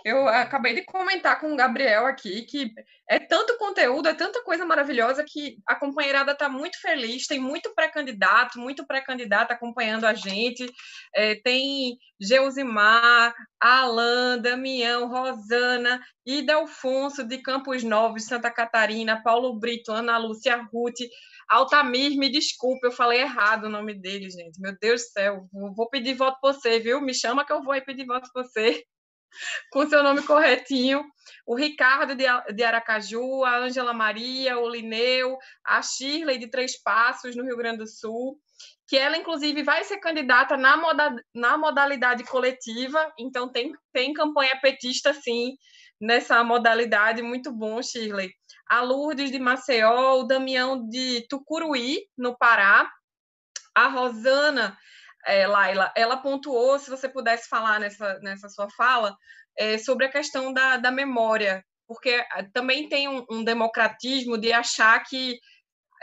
Eu acabei de comentar com o Gabriel aqui que é tanto conteúdo, é tanta coisa maravilhosa que a companheirada está muito feliz, tem muito pré-candidato, muito pré-candidato acompanhando a gente. É, tem Geusimar, Alan, Damião, Rosana, Ida Alfonso de Campos Novos, Santa Catarina, Paulo Brito, Ana Lúcia Ruth, Altamir, me desculpe, eu falei errado o nome dele, gente. Meu Deus do céu, vou pedir voto você, viu? Me chama que eu vou pedir voto você com seu nome corretinho. O Ricardo de Aracaju, a Ângela Maria, o Lineu, a Shirley de Três Passos, no Rio Grande do Sul, que ela, inclusive, vai ser candidata na, moda, na modalidade coletiva, então tem, tem campanha petista, sim, nessa modalidade. Muito bom, Shirley a Lourdes de Maceió, o Damião de Tucuruí, no Pará, a Rosana é, Laila, ela pontuou, se você pudesse falar nessa, nessa sua fala, é, sobre a questão da, da memória, porque é, também tem um, um democratismo de achar que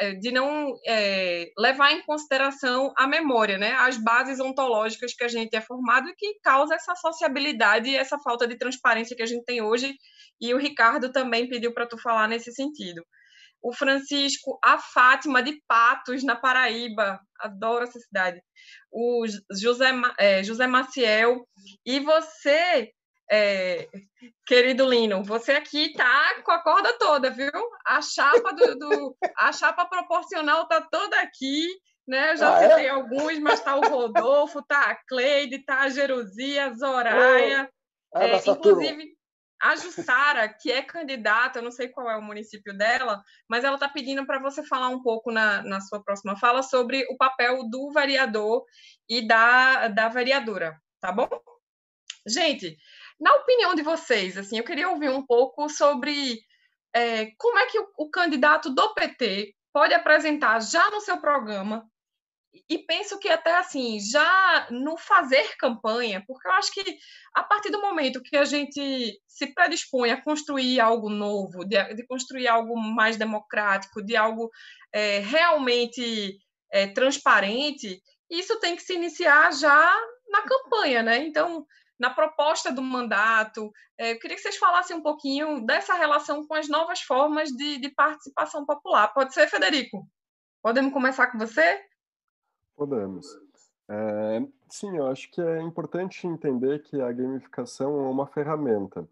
é, de não é, levar em consideração a memória, né? as bases ontológicas que a gente é formado e que causa essa sociabilidade e essa falta de transparência que a gente tem hoje e o Ricardo também pediu para tu falar nesse sentido. O Francisco, a Fátima de Patos, na Paraíba, adoro essa cidade. O José, é, José Maciel. E você, é, querido Lino, você aqui tá com a corda toda, viu? A chapa do, do a chapa proporcional tá toda aqui, né? Eu já ah, é? citei é? alguns, mas tá o Rodolfo, tá a Cleide, tá a Jerusia, a Zoraia, é, inclusive a Jussara, que é candidata, eu não sei qual é o município dela, mas ela está pedindo para você falar um pouco na, na sua próxima fala sobre o papel do vereador e da, da vereadora, tá bom? Gente, na opinião de vocês, assim, eu queria ouvir um pouco sobre é, como é que o, o candidato do PT pode apresentar já no seu programa e penso que até assim, já no fazer campanha, porque eu acho que a partir do momento que a gente se predispõe a construir algo novo, de, de construir algo mais democrático, de algo é, realmente é, transparente, isso tem que se iniciar já na campanha, né? Então, na proposta do mandato, é, eu queria que vocês falassem um pouquinho dessa relação com as novas formas de, de participação popular. Pode ser, Federico? Podemos começar com você? Podemos. É, sim, eu acho que é importante entender que a gamificação é uma ferramenta,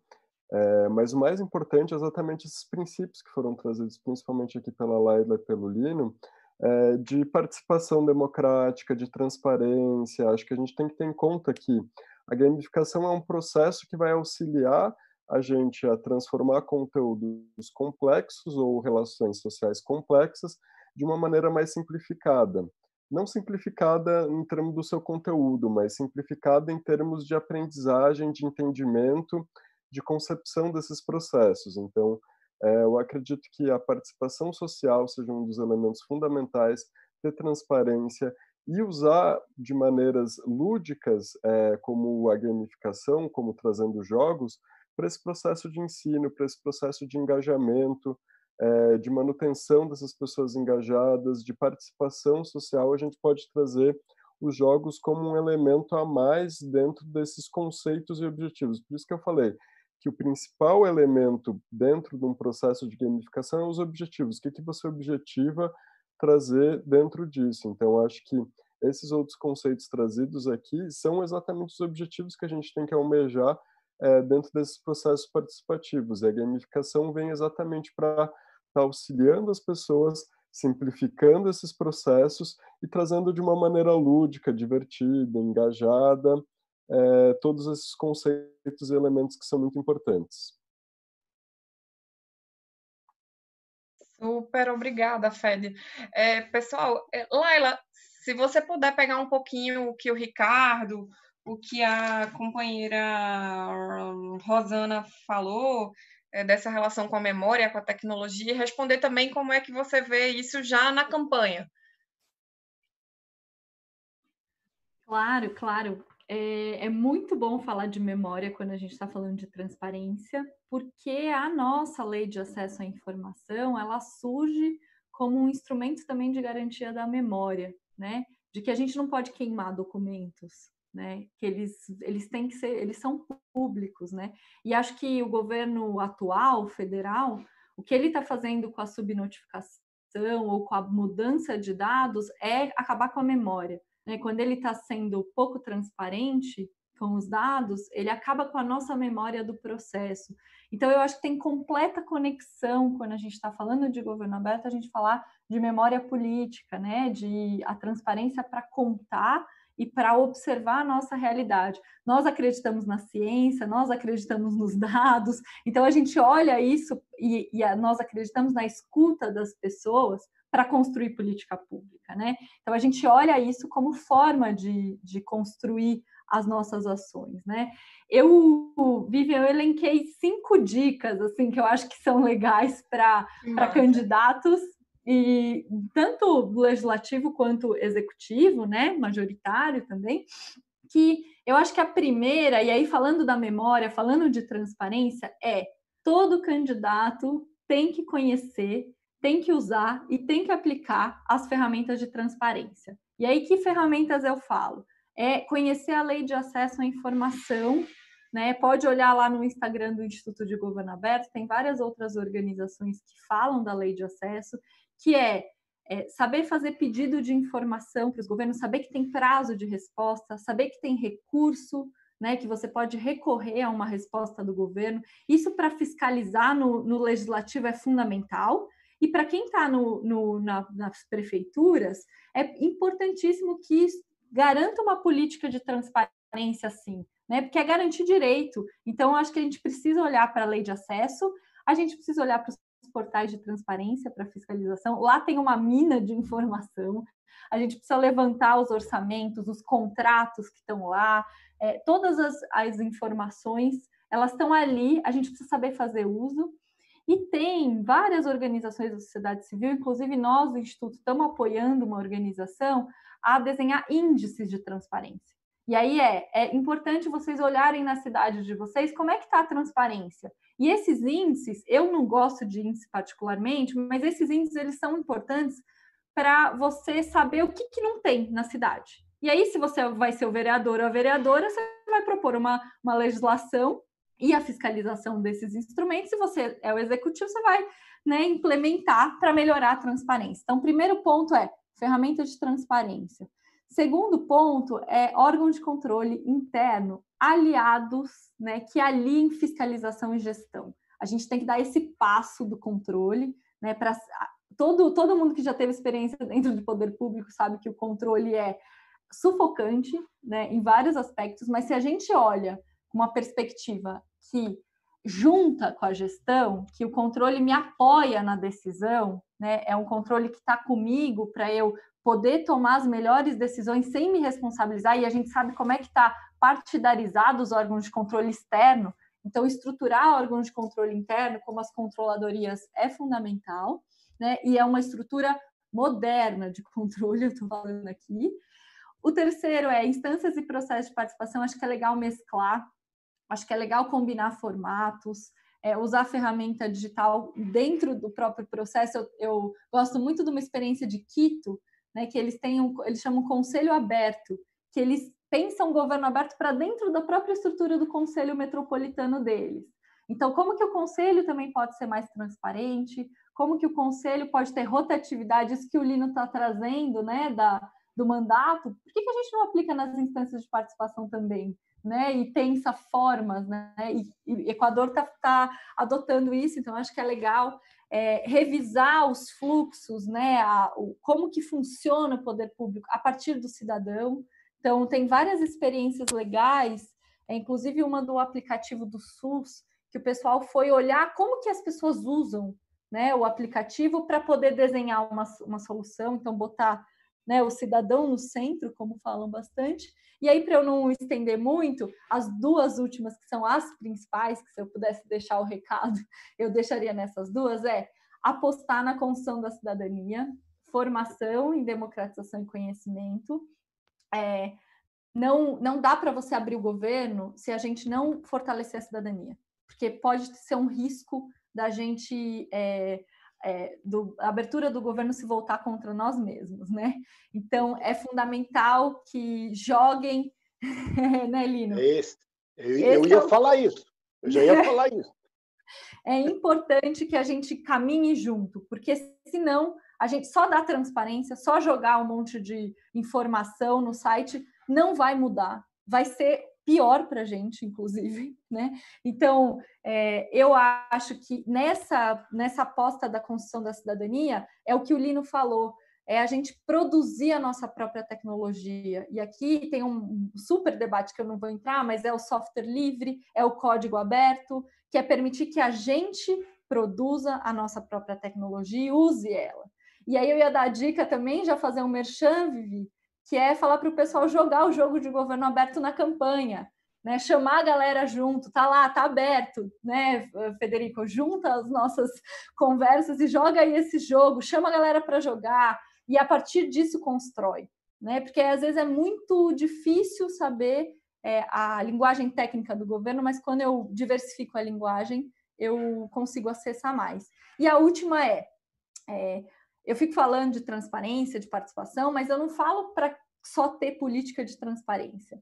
é, mas o mais importante é exatamente esses princípios que foram trazidos, principalmente aqui pela Laila e pelo Lino, é, de participação democrática, de transparência. Acho que a gente tem que ter em conta que a gamificação é um processo que vai auxiliar a gente a transformar conteúdos complexos ou relações sociais complexas de uma maneira mais simplificada não simplificada em termos do seu conteúdo, mas simplificada em termos de aprendizagem, de entendimento, de concepção desses processos. Então, é, eu acredito que a participação social seja um dos elementos fundamentais, ter transparência e usar de maneiras lúdicas, é, como a gamificação, como trazendo jogos, para esse processo de ensino, para esse processo de engajamento, é, de manutenção dessas pessoas engajadas, de participação social, a gente pode trazer os jogos como um elemento a mais dentro desses conceitos e objetivos. Por isso que eu falei que o principal elemento dentro de um processo de gamificação é os objetivos. O que, que você objetiva trazer dentro disso? Então, acho que esses outros conceitos trazidos aqui são exatamente os objetivos que a gente tem que almejar é, dentro desses processos participativos. E a gamificação vem exatamente para está auxiliando as pessoas, simplificando esses processos e trazendo de uma maneira lúdica, divertida, engajada, é, todos esses conceitos e elementos que são muito importantes. Super obrigada, Fed. É, pessoal, é, Laila, se você puder pegar um pouquinho o que o Ricardo, o que a companheira Rosana falou, dessa relação com a memória, com a tecnologia, e responder também como é que você vê isso já na campanha. Claro, claro. É, é, muito bom falar de memória quando a gente está falando de transparência, porque a nossa lei de acesso à informação ela surge como um instrumento também de garantia da memória, né? De que a gente não pode queimar documentos, né? Que eles, eles têm que ser, eles são públicos, né? E acho que o governo atual, federal, o que ele está fazendo com a subnotificação ou com a mudança de dados é acabar com a memória né, quando ele está sendo pouco transparente com os dados, ele acaba com a nossa memória do processo. Então, eu acho que tem completa conexão quando a gente está falando de governo aberto, a gente falar de memória política, né, de a transparência para contar e para observar a nossa realidade. Nós acreditamos na ciência, nós acreditamos nos dados, então a gente olha isso e, e a, nós acreditamos na escuta das pessoas para construir política pública, né? Então a gente olha isso como forma de, de construir as nossas ações, né? Eu, Vivian, eu elenquei cinco dicas assim que eu acho que são legais para candidatos e tanto legislativo quanto executivo, né, majoritário também, que eu acho que a primeira, e aí falando da memória, falando de transparência, é todo candidato tem que conhecer tem que usar e tem que aplicar as ferramentas de transparência. E aí, que ferramentas eu falo? É conhecer a lei de acesso à informação, né? Pode olhar lá no Instagram do Instituto de Governo Aberto, tem várias outras organizações que falam da lei de acesso, que é, é saber fazer pedido de informação para os governos, saber que tem prazo de resposta, saber que tem recurso, né, que você pode recorrer a uma resposta do governo. Isso para fiscalizar no, no legislativo é fundamental. E para quem está na, nas prefeituras, é importantíssimo que garanta uma política de transparência, sim, né? Porque é garantir direito. Então, acho que a gente precisa olhar para a lei de acesso, a gente precisa olhar para os portais de transparência para fiscalização. Lá tem uma mina de informação. A gente precisa levantar os orçamentos, os contratos que estão lá, é, todas as, as informações, elas estão ali. A gente precisa saber fazer uso. E tem várias organizações da sociedade civil, inclusive nós do Instituto estamos apoiando uma organização a desenhar índices de transparência. E aí é, é importante vocês olharem na cidade de vocês como é que está a transparência. E esses índices, eu não gosto de índice particularmente, mas esses índices eles são importantes para você saber o que, que não tem na cidade. E aí, se você vai ser o vereador ou a vereadora, você vai propor uma, uma legislação e a fiscalização desses instrumentos, se você é o executivo, você vai né, implementar para melhorar a transparência. Então, primeiro ponto é ferramenta de transparência. Segundo ponto é órgão de controle interno, aliados né, que aliem fiscalização e gestão. A gente tem que dar esse passo do controle né, para todo, todo mundo que já teve experiência dentro do poder público sabe que o controle é sufocante né, em vários aspectos, mas se a gente olha uma perspectiva que junta com a gestão, que o controle me apoia na decisão, né? É um controle que está comigo para eu poder tomar as melhores decisões sem me responsabilizar. E a gente sabe como é que está partidarizado os órgãos de controle externo. Então, estruturar órgãos de controle interno, como as controladorias, é fundamental, né? E é uma estrutura moderna de controle, eu estou falando aqui. O terceiro é instâncias e processos de participação. Acho que é legal mesclar Acho que é legal combinar formatos, é, usar ferramenta digital dentro do próprio processo. Eu, eu, gosto muito de uma experiência de Quito, né, que eles têm um, eles chamam conselho aberto, que eles pensam governo aberto para dentro da própria estrutura do conselho metropolitano deles. Então, como que o conselho também pode ser mais transparente? Como que o conselho pode ter rotatividades que o Lino está trazendo, né, da, do mandato? Por que, que a gente não aplica nas instâncias de participação também? né, e pensa formas, né, e, e Equador está tá adotando isso, então acho que é legal é, revisar os fluxos, né, a, o, como que funciona o poder público a partir do cidadão. Então tem várias experiências legais, é, inclusive uma do aplicativo do SUS, que o pessoal foi olhar como que as pessoas usam, né, o aplicativo para poder desenhar uma, uma solução, então botar né, o cidadão no centro, como falam bastante. E aí, para eu não estender muito, as duas últimas, que são as principais, que se eu pudesse deixar o recado, eu deixaria nessas duas, é apostar na construção da cidadania, formação em democratização e conhecimento. É, não, não dá para você abrir o governo se a gente não fortalecer a cidadania, porque pode ser um risco da gente é, é, do, a abertura do governo se voltar contra nós mesmos, né? Então é fundamental que joguem, né, Lino? É esse. Eu, eu ia é falar isso. Eu já ia falar isso. É importante que a gente caminhe junto, porque senão a gente só dá transparência, só jogar um monte de informação no site não vai mudar. Vai ser pior para a gente, inclusive, né? Então, é, eu acho que nessa, nessa aposta da construção da cidadania é o que o Lino falou, é a gente produzir a nossa própria tecnologia. E aqui tem um super debate que eu não vou entrar, mas é o software livre, é o código aberto, que é permitir que a gente produza a nossa própria tecnologia e use ela. E aí eu ia dar a dica também, já fazer um merchan, Vivi, que é falar para o pessoal jogar o jogo de governo aberto na campanha, né? Chamar a galera junto, tá lá, tá aberto, né, Federico? Junta as nossas conversas e joga aí esse jogo, chama a galera para jogar e a partir disso constrói, né? Porque às vezes é muito difícil saber é, a linguagem técnica do governo, mas quando eu diversifico a linguagem, eu consigo acessar mais. E a última é, é eu fico falando de transparência, de participação, mas eu não falo para só ter política de transparência.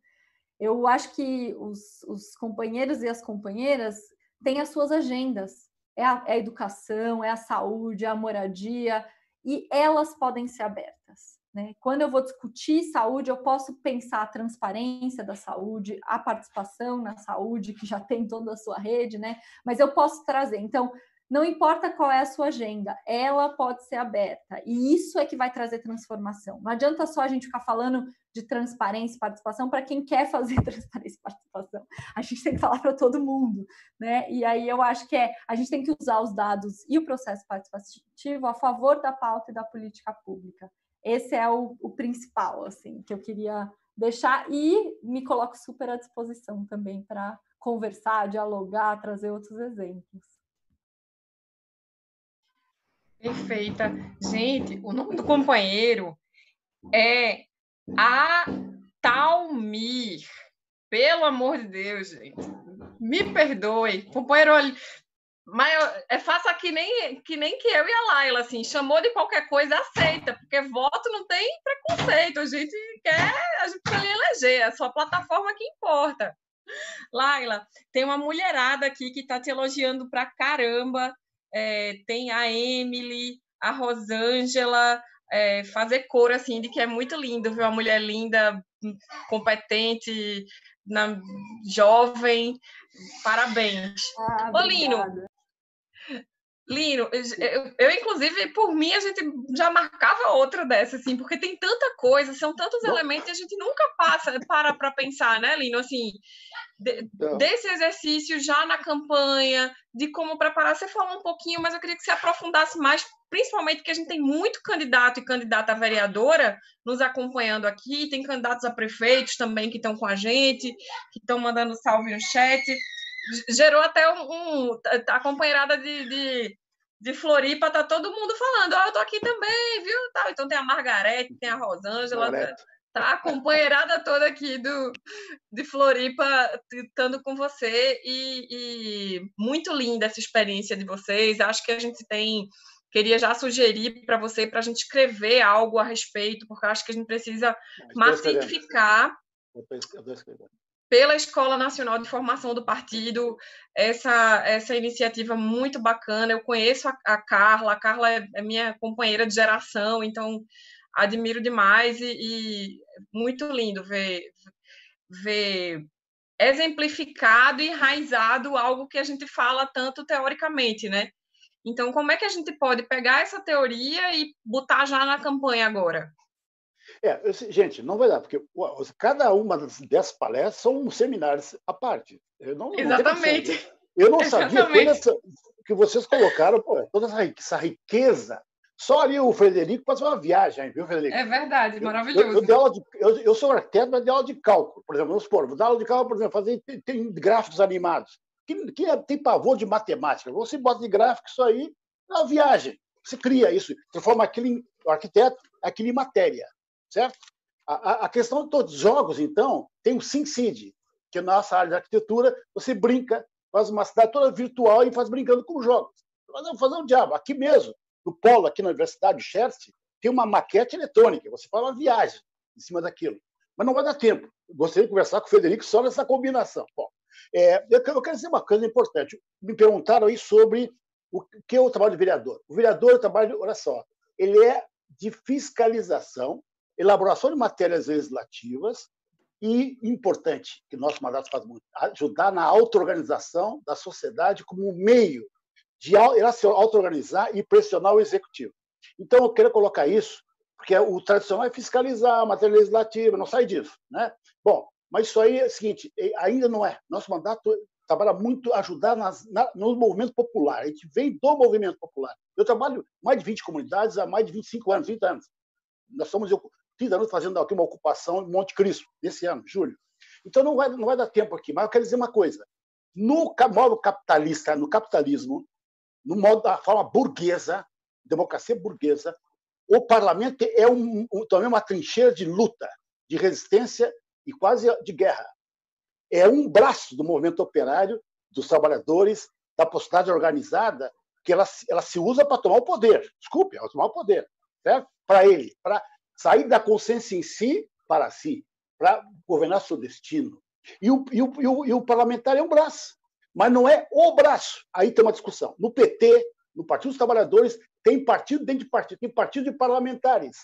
Eu acho que os, os, companheiros e as companheiras têm as suas agendas. É a, é a educação, é a saúde, é a moradia, e elas podem ser abertas. Né? Quando eu vou discutir saúde, eu posso pensar a transparência da saúde, a participação na saúde, que já tem toda a sua rede, né? mas eu posso trazer. Então, não importa qual é a sua agenda, ela pode ser aberta. E isso é que vai trazer transformação. Não adianta só a gente ficar falando de transparência e participação para quem quer fazer transparência e participação. A gente tem que falar para todo mundo, né? E aí eu acho que é a gente tem que usar os dados e o processo participativo a favor da pauta e da política pública. Esse é o, o principal, assim, que eu queria deixar e me coloco super à disposição também para conversar, dialogar, trazer outros exemplos. Perfeita. Gente, o nome do companheiro é Atalmir. Pelo amor de Deus, gente. Me perdoe. Companheiro, mas é faça que nem, que nem que eu e a Laila, assim, chamou de qualquer coisa, aceita, porque voto não tem preconceito, a gente quer, a gente quer eleger, é só a plataforma que importa. Laila, tem uma mulherada aqui que está te elogiando pra caramba, é, tem a Emily, a Rosângela, é, fazer cor assim de que é muito lindo ver uma mulher linda, competente, na, jovem. Parabéns. Ah, Ô, Lino, eu, eu, inclusive, por mim, a gente já marcava outra dessa, assim, porque tem tanta coisa, são tantos elementos, e a gente nunca passa, para para pensar, né, Lino, assim, de, então. desse exercício já na campanha, de como preparar. Você falou um pouquinho, mas eu queria que você aprofundasse mais, principalmente que a gente tem muito candidato e candidata a vereadora nos acompanhando aqui, tem candidatos a prefeitos também que estão com a gente, que estão mandando salve no chat gerou até um, um a companheirada de, de, de, Floripa, tá todo mundo falando, ó, oh, eu tô aqui também, viu? Tá, então tem a Margarete, tem a Rosângela, tá, tá a companheirada toda aqui do, de Floripa estando com você e, e muito linda essa experiência de vocês. Acho que a gente tem queria já sugerir para você para a gente escrever algo a respeito, porque acho que a gente precisa massificar pela Escola Nacional de Formação do Partido, essa, essa iniciativa muito bacana. Eu conheço a, a Carla, a Carla é, é, minha companheira de geração, então admiro demais e, e muito lindo ver, ver exemplificado e enraizado algo que a gente fala tanto teoricamente, né? Então, como é que a gente pode pegar essa teoria e botar já na campanha agora? É, eu, gente, não vai dar, porque cada uma dessas palestras são seminários à parte. Eu não, Exatamente. Não eu não sabia essa, que vocês colocaram pô, toda essa riqueza Só ali o Frederico faz uma viagem, viu, Frederico? É verdade, maravilhoso. Eu, eu, eu, de, eu, eu sou arquiteto, mas de aula de cálculo. Por exemplo, vamos supor, vou dar aula de cálculo, por exemplo, fazer tem, tem gráficos animados. Quem, quem é, tem pavor de matemática? Você bota de gráfico isso aí na é viagem. Você cria isso, transforma aquele o arquiteto aquilo em matéria, certo? A, a, questão de todos os jogos, então, tem o SimCity, que na nossa área de arquitetura você brinca, faz uma cidade toda virtual e faz brincando com jogos. Vamos fazer um diabo. Aqui mesmo, no Polo, aqui na Universidade de Chertsey, tem uma maquete eletrônica. Você faz uma viagem em cima daquilo. Mas não vai dar tempo. Gostaria de conversar com o Federico só nessa combinação. Bom, é, eu quero dizer uma coisa importante. Me perguntaram aí sobre o que é o trabalho do vereador. O vereador, o trabalho, olha só, ele é de fiscalização, elaboração de matérias legislativas e, importante, que nosso mandato faz muito, ajudar na auto-organização da sociedade como um meio de ela se auto-organizar e pressionar o executivo. Então, eu quero colocar isso, porque o tradicional é fiscalizar a matéria legislativa, não sai disso. Né? Bom, mas isso aí é o seguinte, ainda não é. Nosso mandato trabalha muito ajudar nas, na, no movimento popular. A gente vem do movimento popular. Eu trabalho mais de 20 comunidades há mais de 25 anos, 30 anos. Nós 30 anos fazendo aqui uma ocupação em Monte Cristo, nesse ano, julho. Então não vai, não vai dar tempo aqui, mas eu quero dizer uma coisa. No modo capitalista, no capitalismo, no modo da forma burguesa, democracia burguesa, o parlamento é um, um, também uma trincheira de luta, de resistência e quase de guerra. É um braço do movimento operário, dos trabalhadores, da sociedade organizada, que ela, ela se usa para tomar o poder. Desculpe, ela tomar o poder. Para ele, para sair da consciência em si para si, para governar seu destino. E o, e, o, e, o, e o parlamentar é um braço, mas não é o braço. Aí tem uma discussão. No PT, no Partido dos Trabalhadores, tem partido dentro de partido, tem partido de parlamentares.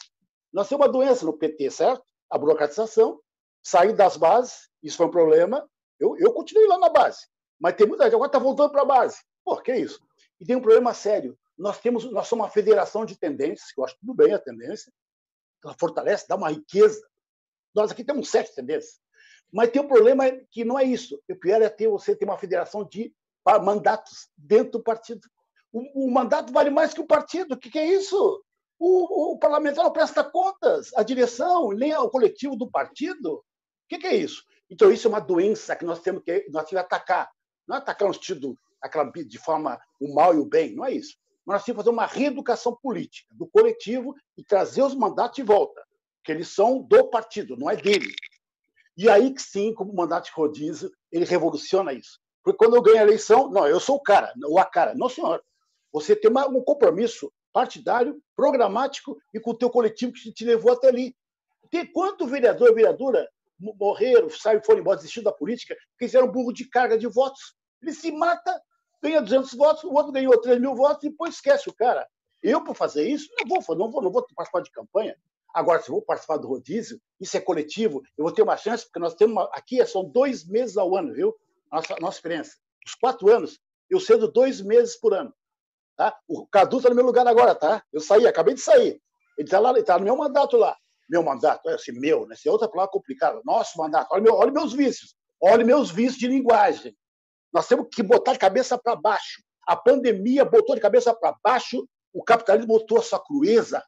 Nós temos uma doença no PT, certo? A burocratização, sair das bases, isso foi um problema. Eu, eu continuei lá na base, mas tem muita gente agora está voltando para a base. Por que isso? E tem um problema sério. Nós temos, nós somos uma federação de tendências, que eu acho tudo bem a tendência, ela fortalece, dá uma riqueza. Nós aqui temos sete tendências. Mas tem um problema que não é isso. O pior é ter você ter uma federação de mandatos dentro do partido. O, o mandato vale mais que o partido. O que, que é isso? O, o, parlamentar não presta contas à direção, nem ao coletivo do partido. O que, que, é isso? Então, isso é uma doença que nós temos que, nós temos que atacar. Não é atacar um sentido de forma o mal e o bem, não é isso. Mas nós temos que fazer uma reeducação política do coletivo e trazer os mandatos de volta, que eles são do partido, não é dele. E aí que sim, como mandato de rodízio, ele revoluciona isso. Porque quando eu ganho a eleição, não, eu sou o cara, ou a cara. Não, senhor. Você tem uma, um compromisso partidário, programático e com o teu coletivo que te levou até ali. Tem quanto vereador e vereadora morreram, saíram, foram embora, desistiram da política, fizeram burro de carga de votos. Ele se mata, ganha 200 votos, o outro ganhou 3 mil votos e depois esquece o cara. Eu, para fazer isso, não vou, não vou, não vou participar de campanha. Agora, se eu vou participar do rodízio, isso é coletivo, eu vou ter uma chance, porque nós temos uma, aqui são dois meses ao ano, viu? Nossa, nossa experiência. Os quatro anos, eu cedo dois meses por ano. Tá? O Cadu está no meu lugar agora, tá? Eu saí, acabei de sair. Ele está lá, ele está no meu mandato lá. Meu mandato, é assim, meu, né? Essa é outra palavra complicada. Nosso mandato. Olha, meu, olha meus vícios. Olha meus vícios de linguagem. Nós temos que botar de cabeça para baixo. A pandemia botou de cabeça para baixo, o capitalismo botou a sua crueza,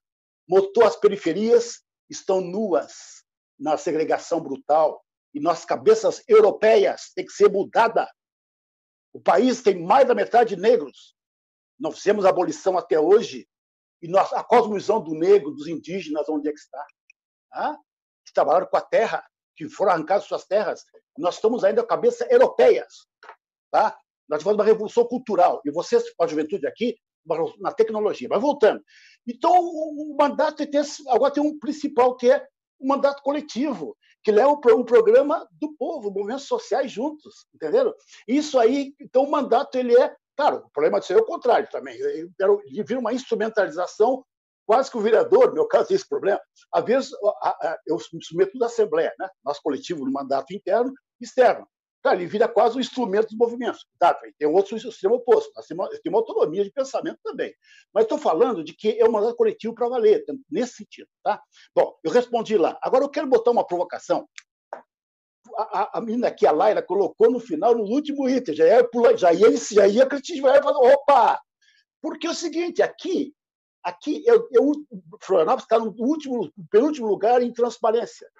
botou as periferias, estão nuas na segregação brutal. E nossas cabeças europeias têm que ser mudadas. O país tem mais da metade de negros. Nós fizemos abolição até hoje. E nós, a cosmovisão do negro, dos indígenas, onde é que está? Ah? Que trabalharam com a terra, que foram arrancados suas terras. Nós estamos ainda com a cabeça europeias. Tá? Nós tivemos uma revolução cultural. E vocês, a juventude aqui, na tecnologia. Mas voltando. Então, o mandato agora tem um principal, que é o mandato coletivo, que leva um programa do povo, movimentos sociais juntos, entenderam? Isso aí, então o mandato ele é, claro, o problema disso é o contrário também, ele vira uma instrumentalização, quase que o vereador, no meu caso, tem esse problema, às vezes eu me submeto da Assembleia, né? nosso coletivo no mandato interno e externo. Cara, ele vira quase um instrumento dos movimentos. Tá, tem outro extremo oposto. Temos, uma autonomia de pensamento também. Mas estou falando de que é um mandato coletivo para valer, nesse sentido. Tá? Bom, eu respondi lá. Agora eu quero botar uma provocação. A, a, a menina aqui, a Laila, colocou no final, no último item. Já ia, pular, já ia, já ia criticar, ia falar, opa! Porque é o seguinte, aqui Aqui, eu, eu, Florianópolis está no último, penúltimo lugar em transparência,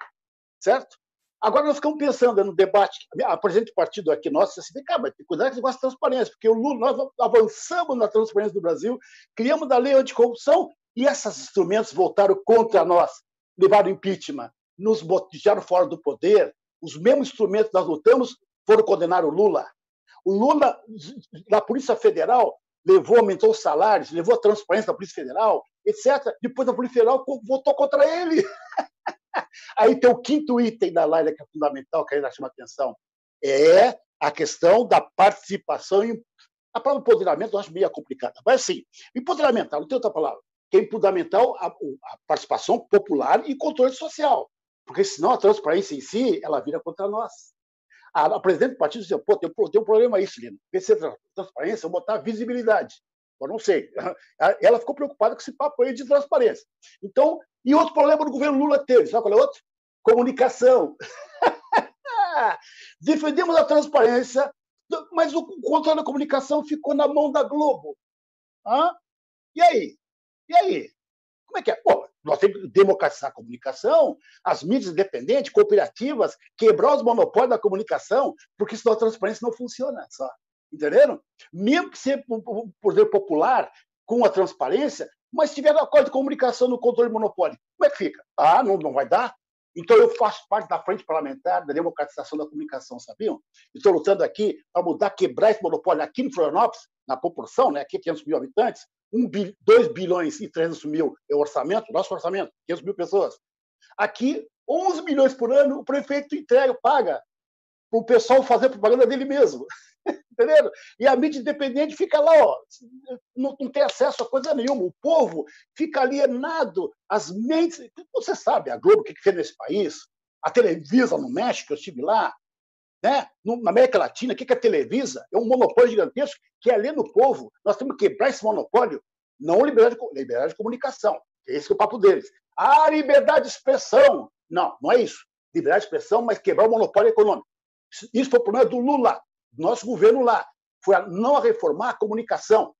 certo? Agora nós ficamos pensando no debate, a presidente do partido aqui nosso disse assim, cara, cuidado esse negócio de transparência, porque o Lula, nós avançamos na transparência do Brasil, criamos a lei anticorrupção e esses instrumentos voltaram contra nós, levaram impeachment, nos botaram fora do poder, os mesmos instrumentos que nós lutamos foram condenar o Lula. O Lula, na Polícia Federal, levou, aumentou os salários, levou a transparência da Polícia Federal, etc. Depois a Polícia Federal votou contra ele. Aí tem o quinto item da Laila, que é fundamental, que ainda chama atenção, é a questão da participação em. A palavra empoderamento eu acho meio complicada, mas assim, empoderamento, não tem outra palavra, que é fundamental a, a participação popular e controle social, porque senão a transparência em si, ela vira contra nós. A, a presidente do partido disse, pô, tem, tem um problema aí, Celina. Vencer transparência, eu botar visibilidade. Eu não sei. Ela ficou preocupada com esse papo aí de transparência. Então, e outro problema do governo Lula teve, sabe qual é outro? Comunicação. Defendemos a transparência, mas o controle da comunicação ficou na mão da Globo. Hã? E aí? E aí? Como é que é? Pô, nós temos que democratizar a comunicação, as mídias independentes, cooperativas, quebrar os monopólios da comunicação, porque senão a transparência não funciona só. Entenderam? Mesmo que seja o poder popular com a transparêça, mas se tiver acordo de comunicação no controle monopólio, como é que fica? Ah, não, não vai dar? Então eu faço parte da frente parlamentar da democratização da comunicação, sabiam? Estou lutando aqui para mudar, quebrar esse monopólio aqui no Florianópolis, na proporção, né? aqui 500 mil habitantes, 1 bil, 2 bilhões e 300 mil é o orçamento, nosso orçamento, 500 mil pessoas. Aqui, 11 milhões por ano, o prefeito entrega, paga para o pessoal fazer propaganda dele mesmo. Entendeu? E a mídia independente fica lá, ó, não, não, tem acesso a coisa nenhuma. O povo fica alienado. As mentes. Você sabe, a Globo, o que, que fez nesse país? A Televisa no México, eu estive lá. Né? Na América Latina, o que é a Televisa? É um monopólio gigantesco que é aliena o povo. Nós temos que quebrar esse monopólio. Não liberdade, liberdade de comunicação. Esse é o papo deles. A liberdade de expressão. Não, não é isso. Liberdade de expressão, mas quebrar o monopólio econômico. Isso foi o problema do Lula nosso governo lá. Foi a não a reformar a comunicação,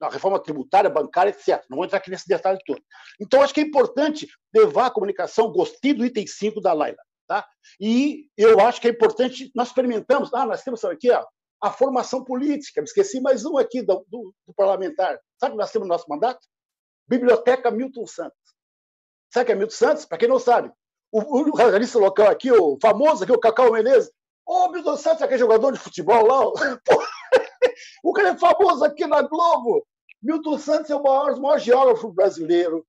a reforma tributária, bancária, etc. Não vou entrar aqui nesse detalhe todo. Então, acho que é importante levar a comunicação, gostei do item 5 da Laila. Tá? E eu acho que é importante, nós experimentamos, ah, nós temos aqui ó, a formação política, me esqueci mais um aqui do, do, do parlamentar. Sabe que nós temos no nosso mandato? Biblioteca Milton Santos. Sabe que é Milton Santos? Para quem não sabe, o, o radialista local aqui, o famoso aqui, o Cacau Menezes, Ô, oh, Milton Santos, aquele jogador de futebol lá, o cara é famoso aqui na Globo. Milton Santos é o maior, o maior geógrafo brasileiro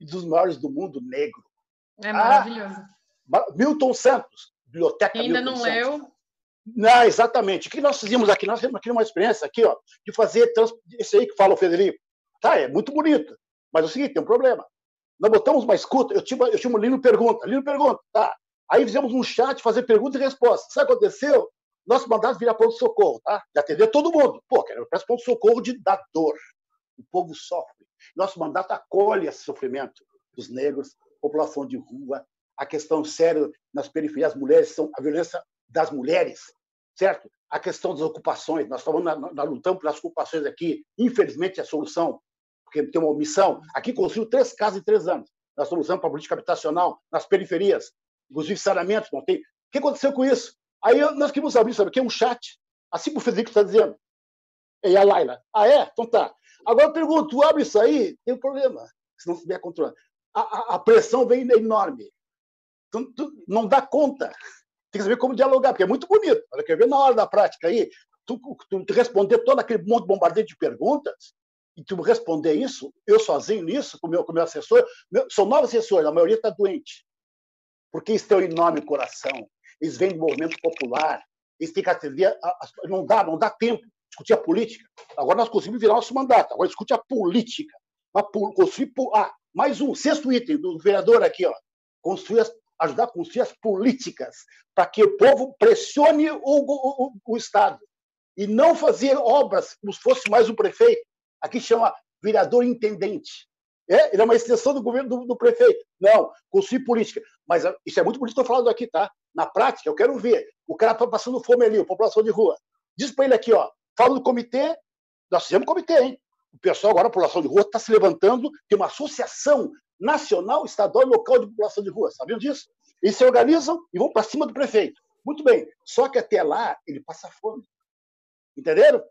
e dos maiores do mundo negro. É maravilhoso. Ah, Milton Santos, biblioteca Ainda Milton não Santos. leu? Não, exatamente. O que nós fizemos aqui? Nós temos aqui uma experiência aqui, ó, de fazer trans... esse aí que fala o Federico. Tá, é muito bonito. Mas é o seguinte, tem um problema. Nós botamos uma escuta, eu tinha, eu tinha um Lino Pergunta. Lino Pergunta, tá. Aí fizemos um chat, fazer pergunta e resposta. Sabe o que aconteceu? Nosso mandato vira ponto-socorro, tá? De atender todo mundo. Pô, quero ponto-socorro de dar dor. O povo sofre. Nosso mandato acolhe esse sofrimento dos negros, população de rua, a questão séria nas periferias, as mulheres são a violência das mulheres, certo? A questão das ocupações, nós estamos na, na, lutando pelas ocupações aqui. Infelizmente, a solução, porque tem uma omissão. Aqui construiu três casas em três anos. Nós estamos usando para a política habitacional nas periferias inclusive saneamento, não tem. O que aconteceu com isso? Aí nós queríamos abrir, sabe que? Um chat. Assim como o Federico está dizendo. E a Laila. Ah, é? Então tá. Agora eu pergunto, tu abre isso aí, tem um problema, se não estiver controlando. A, a, a, pressão vem enorme. Tu, tu, não dá conta. Tem que saber como dialogar, porque é muito bonito. Olha, quer ver na hora da prática aí, tu, tu, tu responder todo aquele monte de bombardeio de perguntas, e tu responder isso, eu sozinho nisso, com meu, o com meu assessor, meu, são nove assessores, a maioria está doente porque isso tem um enorme coração. Eles vêm do movimento popular, eles têm que atender. A, a, não dá, não dá tempo de discutir a política. Agora nós conseguimos virar nosso mandato. Agora discute a política. A, construir, ah, mais um, sexto item do vereador aqui, ó. Construir as, ajudar a construir as políticas para que o povo pressione o, o, o, Estado e não fazer obras como se fosse mais um prefeito. Aqui chama vereador intendente. É, ele é uma extensão do governo do, do prefeito. Não, construir política. Mas ah, isso é muito bonito estou falando aqui, tá? Na prática, eu quero ver. O cara está passando fome ali, a população de rua. Diz para ele aqui, ó. Fala do comitê. Nós fizemos comitê, hein? O pessoal agora, a população de rua, está se levantando, tem uma associação nacional, estadual e local de população de rua. Sabiam disso? Eles se organizam e vão para cima do prefeito. Muito bem. Só que até lá ele passa fome. Entenderam?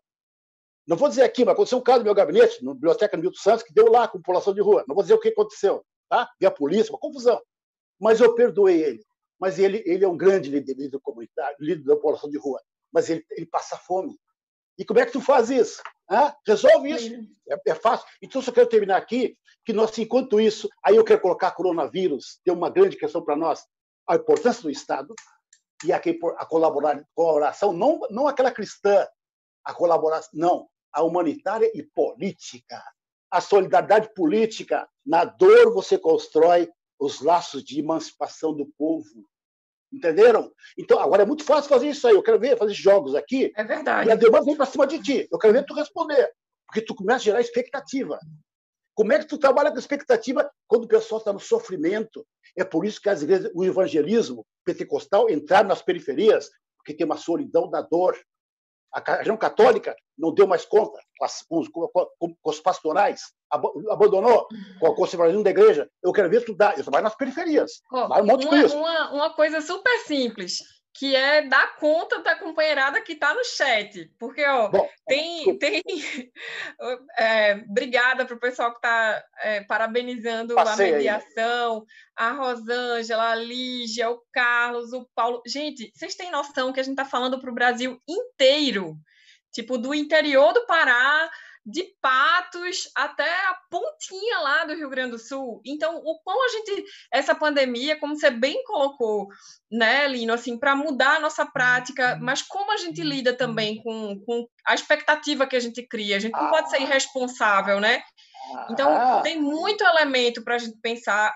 Não vou dizer aqui, mas aconteceu um caso no meu gabinete, na biblioteca do Milton Santos, que deu lá com população de rua. Não vou dizer o que aconteceu, tá? A polícia, uma confusão. Mas eu perdoei ele. Mas ele, ele é um grande líder, líder comunitário, líder da população de rua. Mas ele, ele passa fome. E como é que tu faz isso? Ah, resolve isso. É, é, fácil. Então, só quero terminar aqui que nós, enquanto isso, aí eu quero colocar coronavírus, tem uma grande questão para nós, a importância do Estado e a, a colaboração, não, não aquela cristã, a colaboração, não, a humanitária e política. A solidariedade política. Na dor você constrói os laços de emancipação do povo. Entenderam? Então, agora é muito fácil fazer isso aí. Eu quero ver fazer jogos aqui. É verdade. E a demanda vem para cima de ti. Eu quero ver tu responder. Porque tu começa a gerar expectativa. Como é que tu trabalha com expectativa quando o pessoal está no sofrimento? É por isso que as igrejas, o evangelismo pentecostal entraram nas periferias, porque tem uma solidão da dor. A região católica não deu mais conta com, as, com, com, com os pastorais, abandonou com o conservadorismo da igreja. Eu quero ver estudar. Eu trabalho nas periferias. Oh, um uma, uma, uma coisa super simples que é dar conta da companheirada que está no chat. Porque, ó, Bom, tem. tem é, obrigada para o pessoal que está é, parabenizando a mediação, aí. a Rosângela, a Lígia, o Carlos, o Paulo. Gente, vocês têm noção que a gente está falando para o Brasil inteiro. Tipo, do interior do Pará de Patos até a pontinha lá do Rio Grande do Sul. Então, o quão a gente essa pandemia, como você bem colocou, né, Lino, assim, para mudar a nossa prática, uhum. mas como a gente lida também com, com a expectativa que a gente cria. A gente não pode ser irresponsável, né? Então, ah. tem muito elemento para a gente pensar.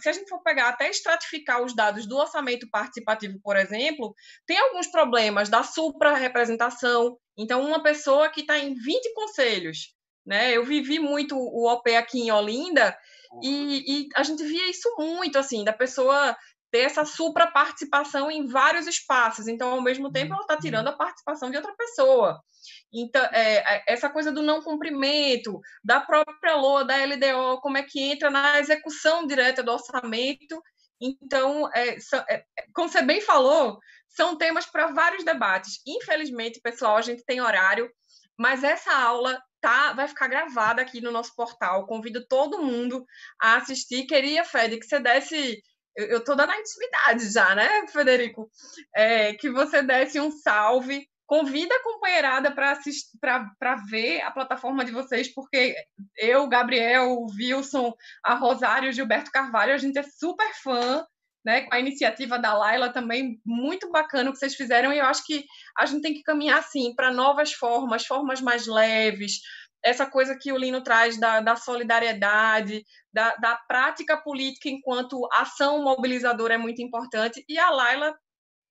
Se a gente for pegar até estratificar os dados do orçamento participativo, por exemplo, tem alguns problemas da supra-representação. Então, uma pessoa que está em 20 conselhos, né? Eu vivi muito o OP aqui em Olinda e, e a gente via isso muito, assim, da pessoa ter essa supra participação em vários espaços. Então, ao mesmo tempo, ela está tirando a participação de outra pessoa. Então, é, é, essa coisa do não cumprimento, da própria LOA, da LDO, como é que entra na execução direta do orçamento. Então, é, é, como você bem falou, são temas para vários debates. Infelizmente, pessoal, a gente tem horário, mas essa aula tá, vai ficar gravada aqui no nosso portal. Convido todo mundo a assistir. Queria, Fred, que você desse eu estou dando a intimidade já, né, Federico? É, que você desse um salve, convida a companheirada para ver a plataforma de vocês, porque eu, Gabriel, o Wilson, a Rosário, o Gilberto Carvalho, a gente é super fã, né, com a iniciativa da Laila também, muito bacana o que vocês fizeram, e eu acho que a gente tem que caminhar, assim, para novas formas, formas mais leves, essa coisa que o Lino traz da, da solidariedade, da, da, prática política enquanto ação mobilizadora é muito importante. E a Laila,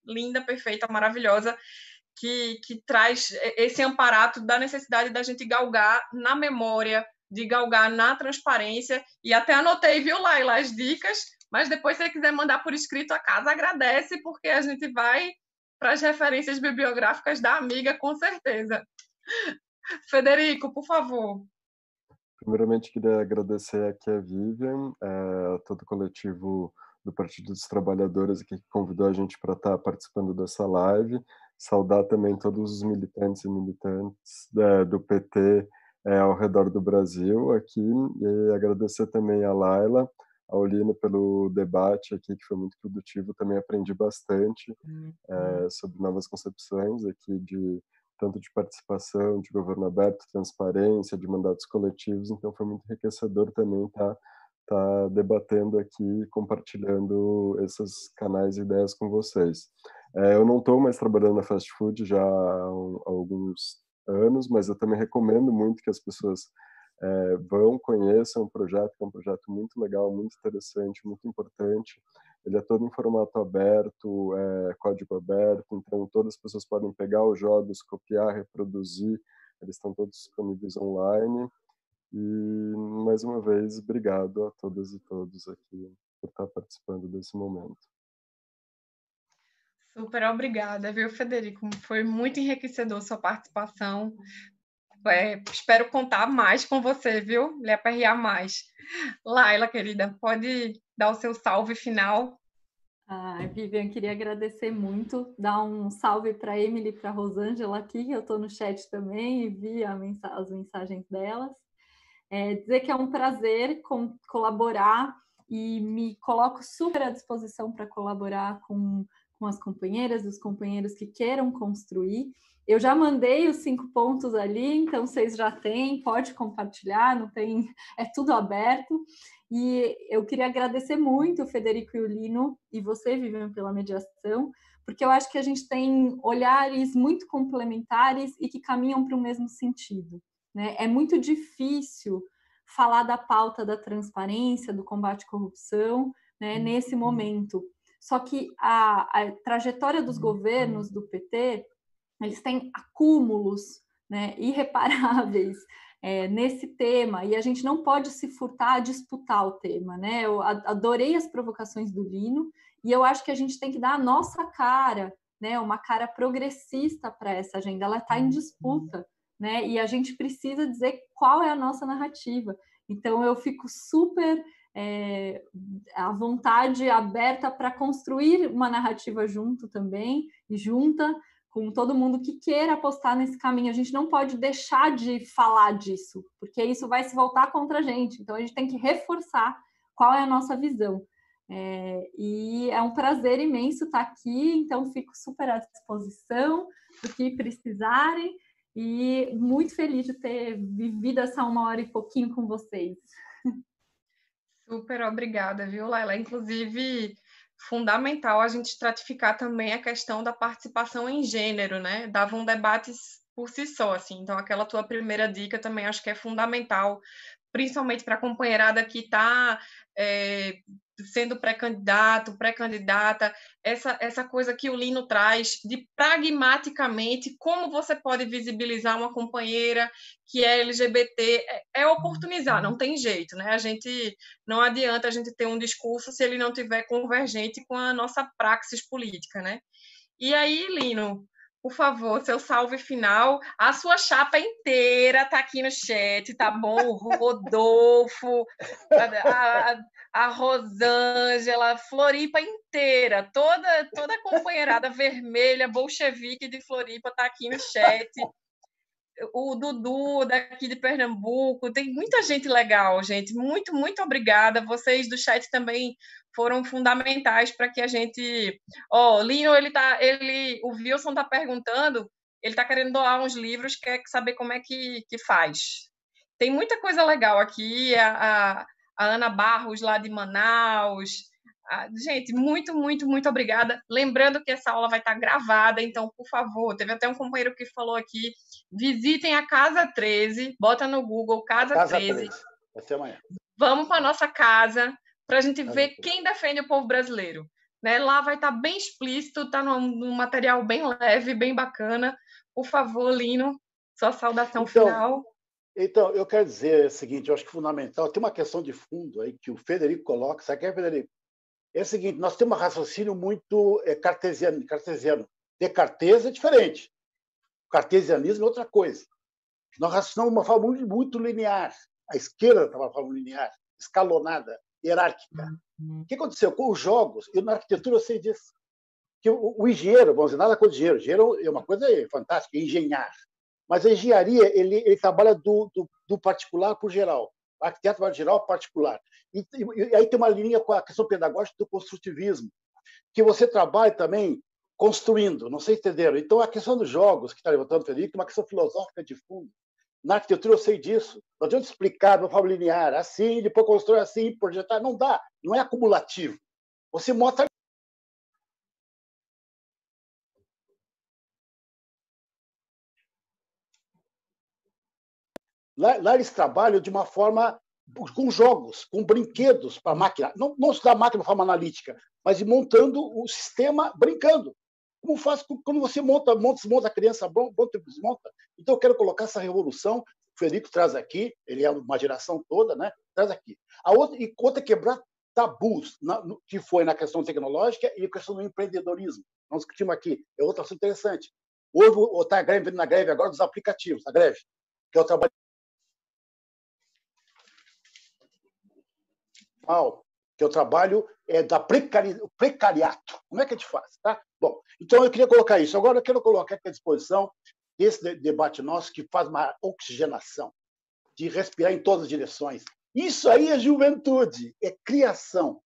linda, perfeita, maravilhosa, que, que traz esse amparato da necessidade da gente galgar na memória, de galgar na transparência. E até anotei, viu, Laila, as dicas, mas depois, se você quiser mandar por escrito a casa, agradece, porque a gente vai para as referências bibliográficas da amiga, com certeza. Federico, por favor. Primeiramente, queria agradecer aqui a Vivian, a todo o coletivo do Partido dos Trabalhadores aqui que convidou a gente para estar tá participando dessa live. Saudar também todos os militantes e militantes é, do PT é, ao redor do Brasil aqui e agradecer também a Laila, a Olina pelo debate aqui que foi muito produtivo. Também aprendi bastante uhum. é, sobre novas concepções aqui de tanto de participação, de governo aberto, transparência, de mandatos coletivos. Então foi muito enriquecedor também estar tá, tá debatendo aqui, compartilhando esses canais e ideias com vocês. É, eu não estou mais trabalhando na fast food já há, alguns anos, mas eu também recomendo muito que as pessoas é, vão, conheçam o projeto, que é um projeto muito legal, muito interessante, muito importante ele é todo em formato aberto, é, código aberto, então todas as pessoas podem pegar os jogos, copiar, reproduzir, eles estão todos disponíveis online. E, mais uma vez, obrigado a todas e todos aqui por estar participando desse momento. Super obrigada, viu, Federico? Foi muito enriquecedor sua participação. É, espero contar mais com você, viu? Lhe aperrear mais. Laila, querida, pode dar o seu salve final? Ah, Vivian, queria agradecer muito, dar um salve para Emily para Rosângela aqui, eu estou no chat também e vi mensa as mensagens delas. É, dizer que é um prazer com, colaborar e me coloco super à disposição para colaborar com, com as companheiras e os companheiros que queiram construir. Eu já mandei os cinco pontos ali, então vocês já têm, pode compartilhar, não tem, é tudo aberto. E eu queria agradecer muito o Federico e o Lino e você, Vivian, pela mediação, porque eu acho que a gente tem olhares muito complementares e que caminham para o mesmo sentido. Né? É muito difícil falar da pauta da transparência, do combate à corrupção, né, uhum. nesse momento. Só que a, a, trajetória dos governos do PT, eles têm acúmulos né, irreparáveis é, nesse tema, e a gente não pode se furtar a disputar o tema. Né? Eu adorei as provocações do Lino, e eu acho que a gente tem que dar a nossa cara, né, uma cara progressista para essa agenda, ela está em disputa né? E a gente precisa dizer qual é a nossa narrativa. Então eu fico super é, à vontade, aberta para construir uma narrativa junto também e junta com todo mundo que queira apostar nesse caminho. A gente não pode deixar de falar disso, porque isso vai se voltar contra a gente. Então a gente tem que reforçar qual é a nossa visão. É, e é um prazer imenso estar aqui, então fico super à disposição do que precisarem e muito feliz de ter vivido essa uma hora e pouquinho com vocês. Super obrigada, viu, Laila? Inclusive, fundamental a gente estratificar também a questão da participação em gênero, né? Dava um debate por si só, assim. Então, aquela tua primeira dica também acho que é fundamental, principalmente para a companheirada que está é, sendo pré-candidato, pré-candidata, essa, essa coisa que o Lino traz de pragmaticamente como você pode visibilizar uma companheira que é LGBT, é, é oportunizar, não tem jeito, né? A gente não adianta a gente ter um discurso se ele não tiver convergente com a nossa praxis política, né? E aí, Lino, por favor, seu salve final. A sua chapa inteira tá aqui no chat, tá bom? O Rodolfo, a, a, a Rosângela, Floripa inteira, toda toda a companheirada vermelha, bolchevique de Floripa tá aqui no chat. O Dudu daqui de Pernambuco, tem muita gente legal, gente. Muito, muito obrigada. Vocês do chat também foram fundamentais para que a gente. Ó, oh, Lino, ele tá, ele, o Wilson tá perguntando, ele tá querendo doar uns livros, quer saber como é que, que faz. Tem muita coisa legal aqui, a, a, a Ana Barros lá de Manaus. A, gente, muito, muito, muito obrigada. Lembrando que essa aula vai estar gravada, então, por favor, teve até um companheiro que falou aqui, visitem a Casa 13, bota no Google Casa, casa 13. 13. Vai ser amanhã. Vamos para nossa casa, para a gente ver quem defende o povo brasileiro. Né? Lá vai estar bem explícito, está num, num, material bem leve, bem bacana. Por favor, Lino, sua saudação então, final. Então, eu quero dizer o seguinte, eu acho que é fundamental, tem uma questão de fundo aí que o Federico coloca, sabe o que é, Federico? É o seguinte, nós temos um raciocínio muito é, cartesiano, cartesiano. Descartes é diferente. O cartesianismo é outra coisa. Nós raciocinamos de uma forma muito, muito linear. A esquerda estava uma forma linear, escalonada hierárquica. Uhum. O que aconteceu com os jogos? Eu, na arquitetura, eu sei disso. Que o, o engenheiro, vamos dizer, nada com o engenheiro. Engenheiro é uma coisa fantástica, engenhar. Mas a engenharia, ele, ele trabalha do, do, do particular para o geral. Arquiteto vai geral particular. E, e, aí tem uma linha com a questão pedagógica do construtivismo, que você trabalha também construindo, não sei se entenderam. Então, a questão dos jogos que está levantando o Federico é uma questão filosófica de fundo. Na arquitetura eu sei disso. Não adianta explicar de uma forma linear, assim, depois constrói assim, projetar. Não dá. Não é acumulativo. Você mostra. Lá, lá eles trabalham de uma forma com jogos, com brinquedos para máquina. Não, não estudar máquina de forma analítica, mas montando o sistema brincando. Como faz quando você monta, monta, desmonta a criança, monta e desmonta. Então, eu quero colocar essa revolução o Federico traz aqui, ele é uma geração toda, né? traz aqui. A outra, e outra é quebrar tabus, na, no, que foi na questão tecnológica e na questão do empreendedorismo. Nós discutimos aqui, é outro assunto interessante. Houve está greve, na greve agora dos aplicativos, a greve. que é o trabalho que é o trabalho é, da precari... precariato. Como é que a gente faz? Tá? Bom, então eu queria colocar isso. Agora eu quero colocar aqui à disposição esse debate nosso que faz uma oxigenação, de respirar em todas as direções. Isso aí é juventude, é criação.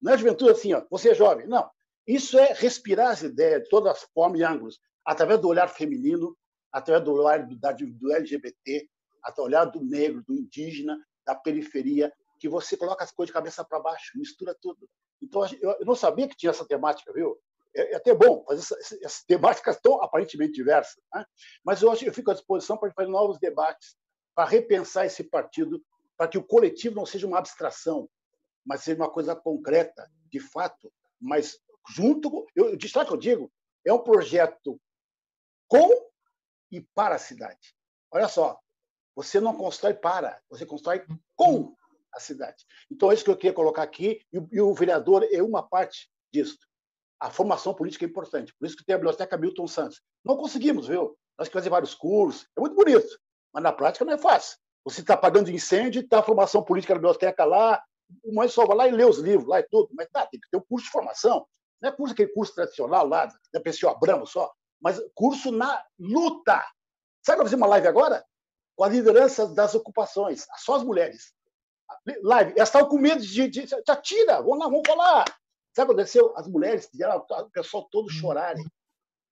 Não é juventude assim, ó, você é jovem. Não. Isso é respirar as ideias de todas as formas e ângulos, através do olhar feminino, através do olhar do, do LGBT, através do olhar do negro, do indígena, da periferia, que você coloca as coisas de cabeça para baixo, mistura tudo. Então, eu não sabia que tinha essa temática, viu? É, é até bom fazer essas, temáticas tão aparentemente diversas. Né? Mas eu, acho, eu fico à disposição para fazer novos debates, para repensar esse partido, para que o coletivo não seja uma abstração, mas seja uma coisa concreta, de fato, mas junto. Eu, destaque que eu digo, é um projeto com e para a cidade. Olha só, você não constrói para, você constrói com a cidade. Então, é isso que eu queria colocar aqui, e o, o vereador é uma parte disso. A formação política é importante. Por isso que tem a biblioteca Milton Santos. Não conseguimos, viu? Nós que fazer vários cursos, é muito bonito, mas na prática não é fácil. Você está pagando incêndio, está a formação política na biblioteca lá, mas só vai lá e lê os livros lá e tudo. Mas tá, tem que ter um curso de formação. Não é curso aquele curso tradicional lá, da pessoa Abramo só, mas curso na luta. Sabe fazer uma live agora? Com a liderança das ocupações, só as mulheres live, elas estavam com medo de, de, de atira, vamos lá, vamos falar. Sabe o que aconteceu? As mulheres o pessoal todo hum. chorarem.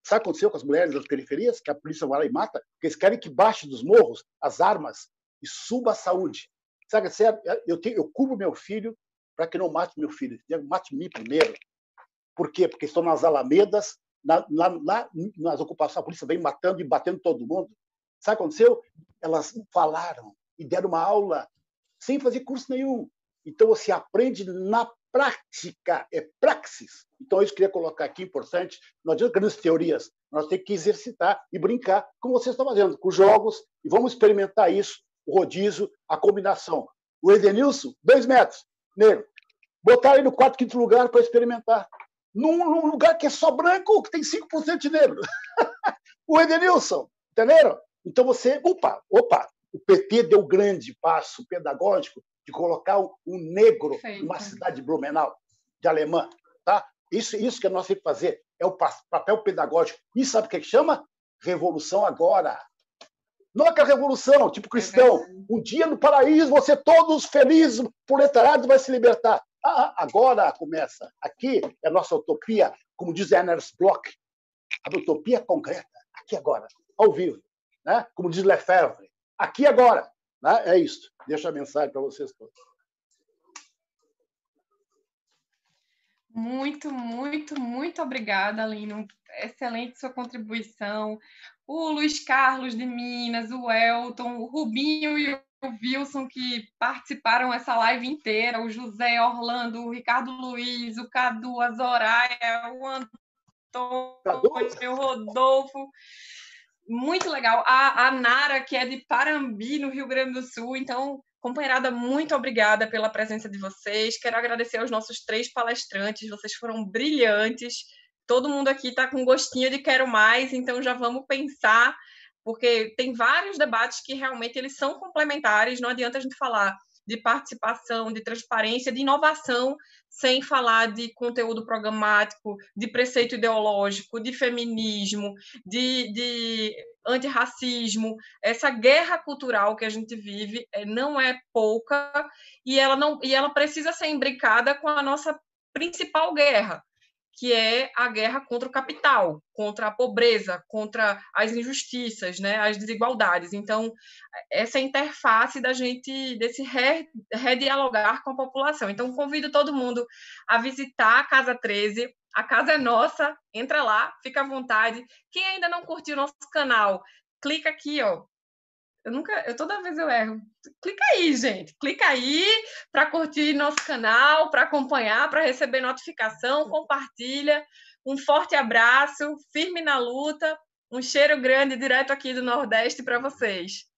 Sabe o que aconteceu com as mulheres das periferias? Que a polícia vai lá e mata? Porque eles querem que baixe dos morros as armas e suba a saúde. Sabe, eu, tenho, eu cubro meu filho para que não mate meu filho. Mate-me primeiro. Por quê? Porque estão nas alamedas, na, na, na, nas ocupações, a polícia vem matando e batendo todo mundo. Sabe o que aconteceu? Elas falaram e deram uma aula sem fazer curso nenhum. Então, você aprende na prática, é praxis. Então, isso que eu queria colocar aqui, importante. Não adianta grandes teorias, nós temos que exercitar e brincar, como vocês estão fazendo, com jogos, e vamos experimentar isso, o rodízio, a combinação. O Edenilson, dois metros, negro. Botar ele no quarto, quinto lugar para experimentar. Num, num, lugar que é só branco, que tem 5% de negro. o Edenilson, entenderam? Então você, opa, opa, o PT deu grande passo pedagógico de colocar um negro Perfeito. numa cidade de Blumenau, de alemã. Tá? Isso, isso que nós temos que fazer é o papel pedagógico. E sabe o que chama? Revolução agora. Não é aquela revolução, tipo cristão. Um dia no paraíso, você todos felizes, o proletariado vai se libertar. Ah, ah, agora começa. Aqui é a nossa utopia, como diz Ernest Bloch, a utopia concreta, aqui agora, ao vivo. Né? Como diz Lefebvre, aqui agora. Né? É isso. Deixa a mensagem para vocês todos. Muito, muito, muito obrigada, Lino. Excelente sua contribuição. O Luiz Carlos de Minas, o Elton, o Rubinho e o Wilson que participaram essa live inteira, o José Orlando, o Ricardo Luiz, o Cadu, a Zoraia, o Antônio, o Rodolfo muito legal. A, a Nara, que é de Parambi, no Rio Grande do Sul. Então, companheirada, muito obrigada pela presença de vocês. Quero agradecer aos nossos três palestrantes, vocês foram brilhantes. Todo mundo aqui está com gostinho de quero mais, então já vamos pensar, porque tem vários debates que realmente eles são complementares, não adianta a gente falar de participação, de transparência, de inovação, sem falar de conteúdo programático, de preceito ideológico, de feminismo, de, de antirracismo. Essa guerra cultural que a gente vive é, não é pouca e ela, não, e ela precisa ser imbricada com a nossa principal guerra, que é a guerra contra o capital, contra a pobreza, contra as injustiças, né, as desigualdades. Então, essa interface da gente, desse redialogar com a população. Então, convido todo mundo a visitar a Casa 13. A casa é nossa, entra lá, fica à vontade. Quem ainda não curtiu nosso canal, clica aqui, ó, eu nunca, eu toda vez eu erro. Clica aí, gente. Clica aí para curtir nosso canal, para acompanhar, para receber notificação, compartilha. Um forte abraço, firme na luta. Um cheiro grande direto aqui do Nordeste para vocês.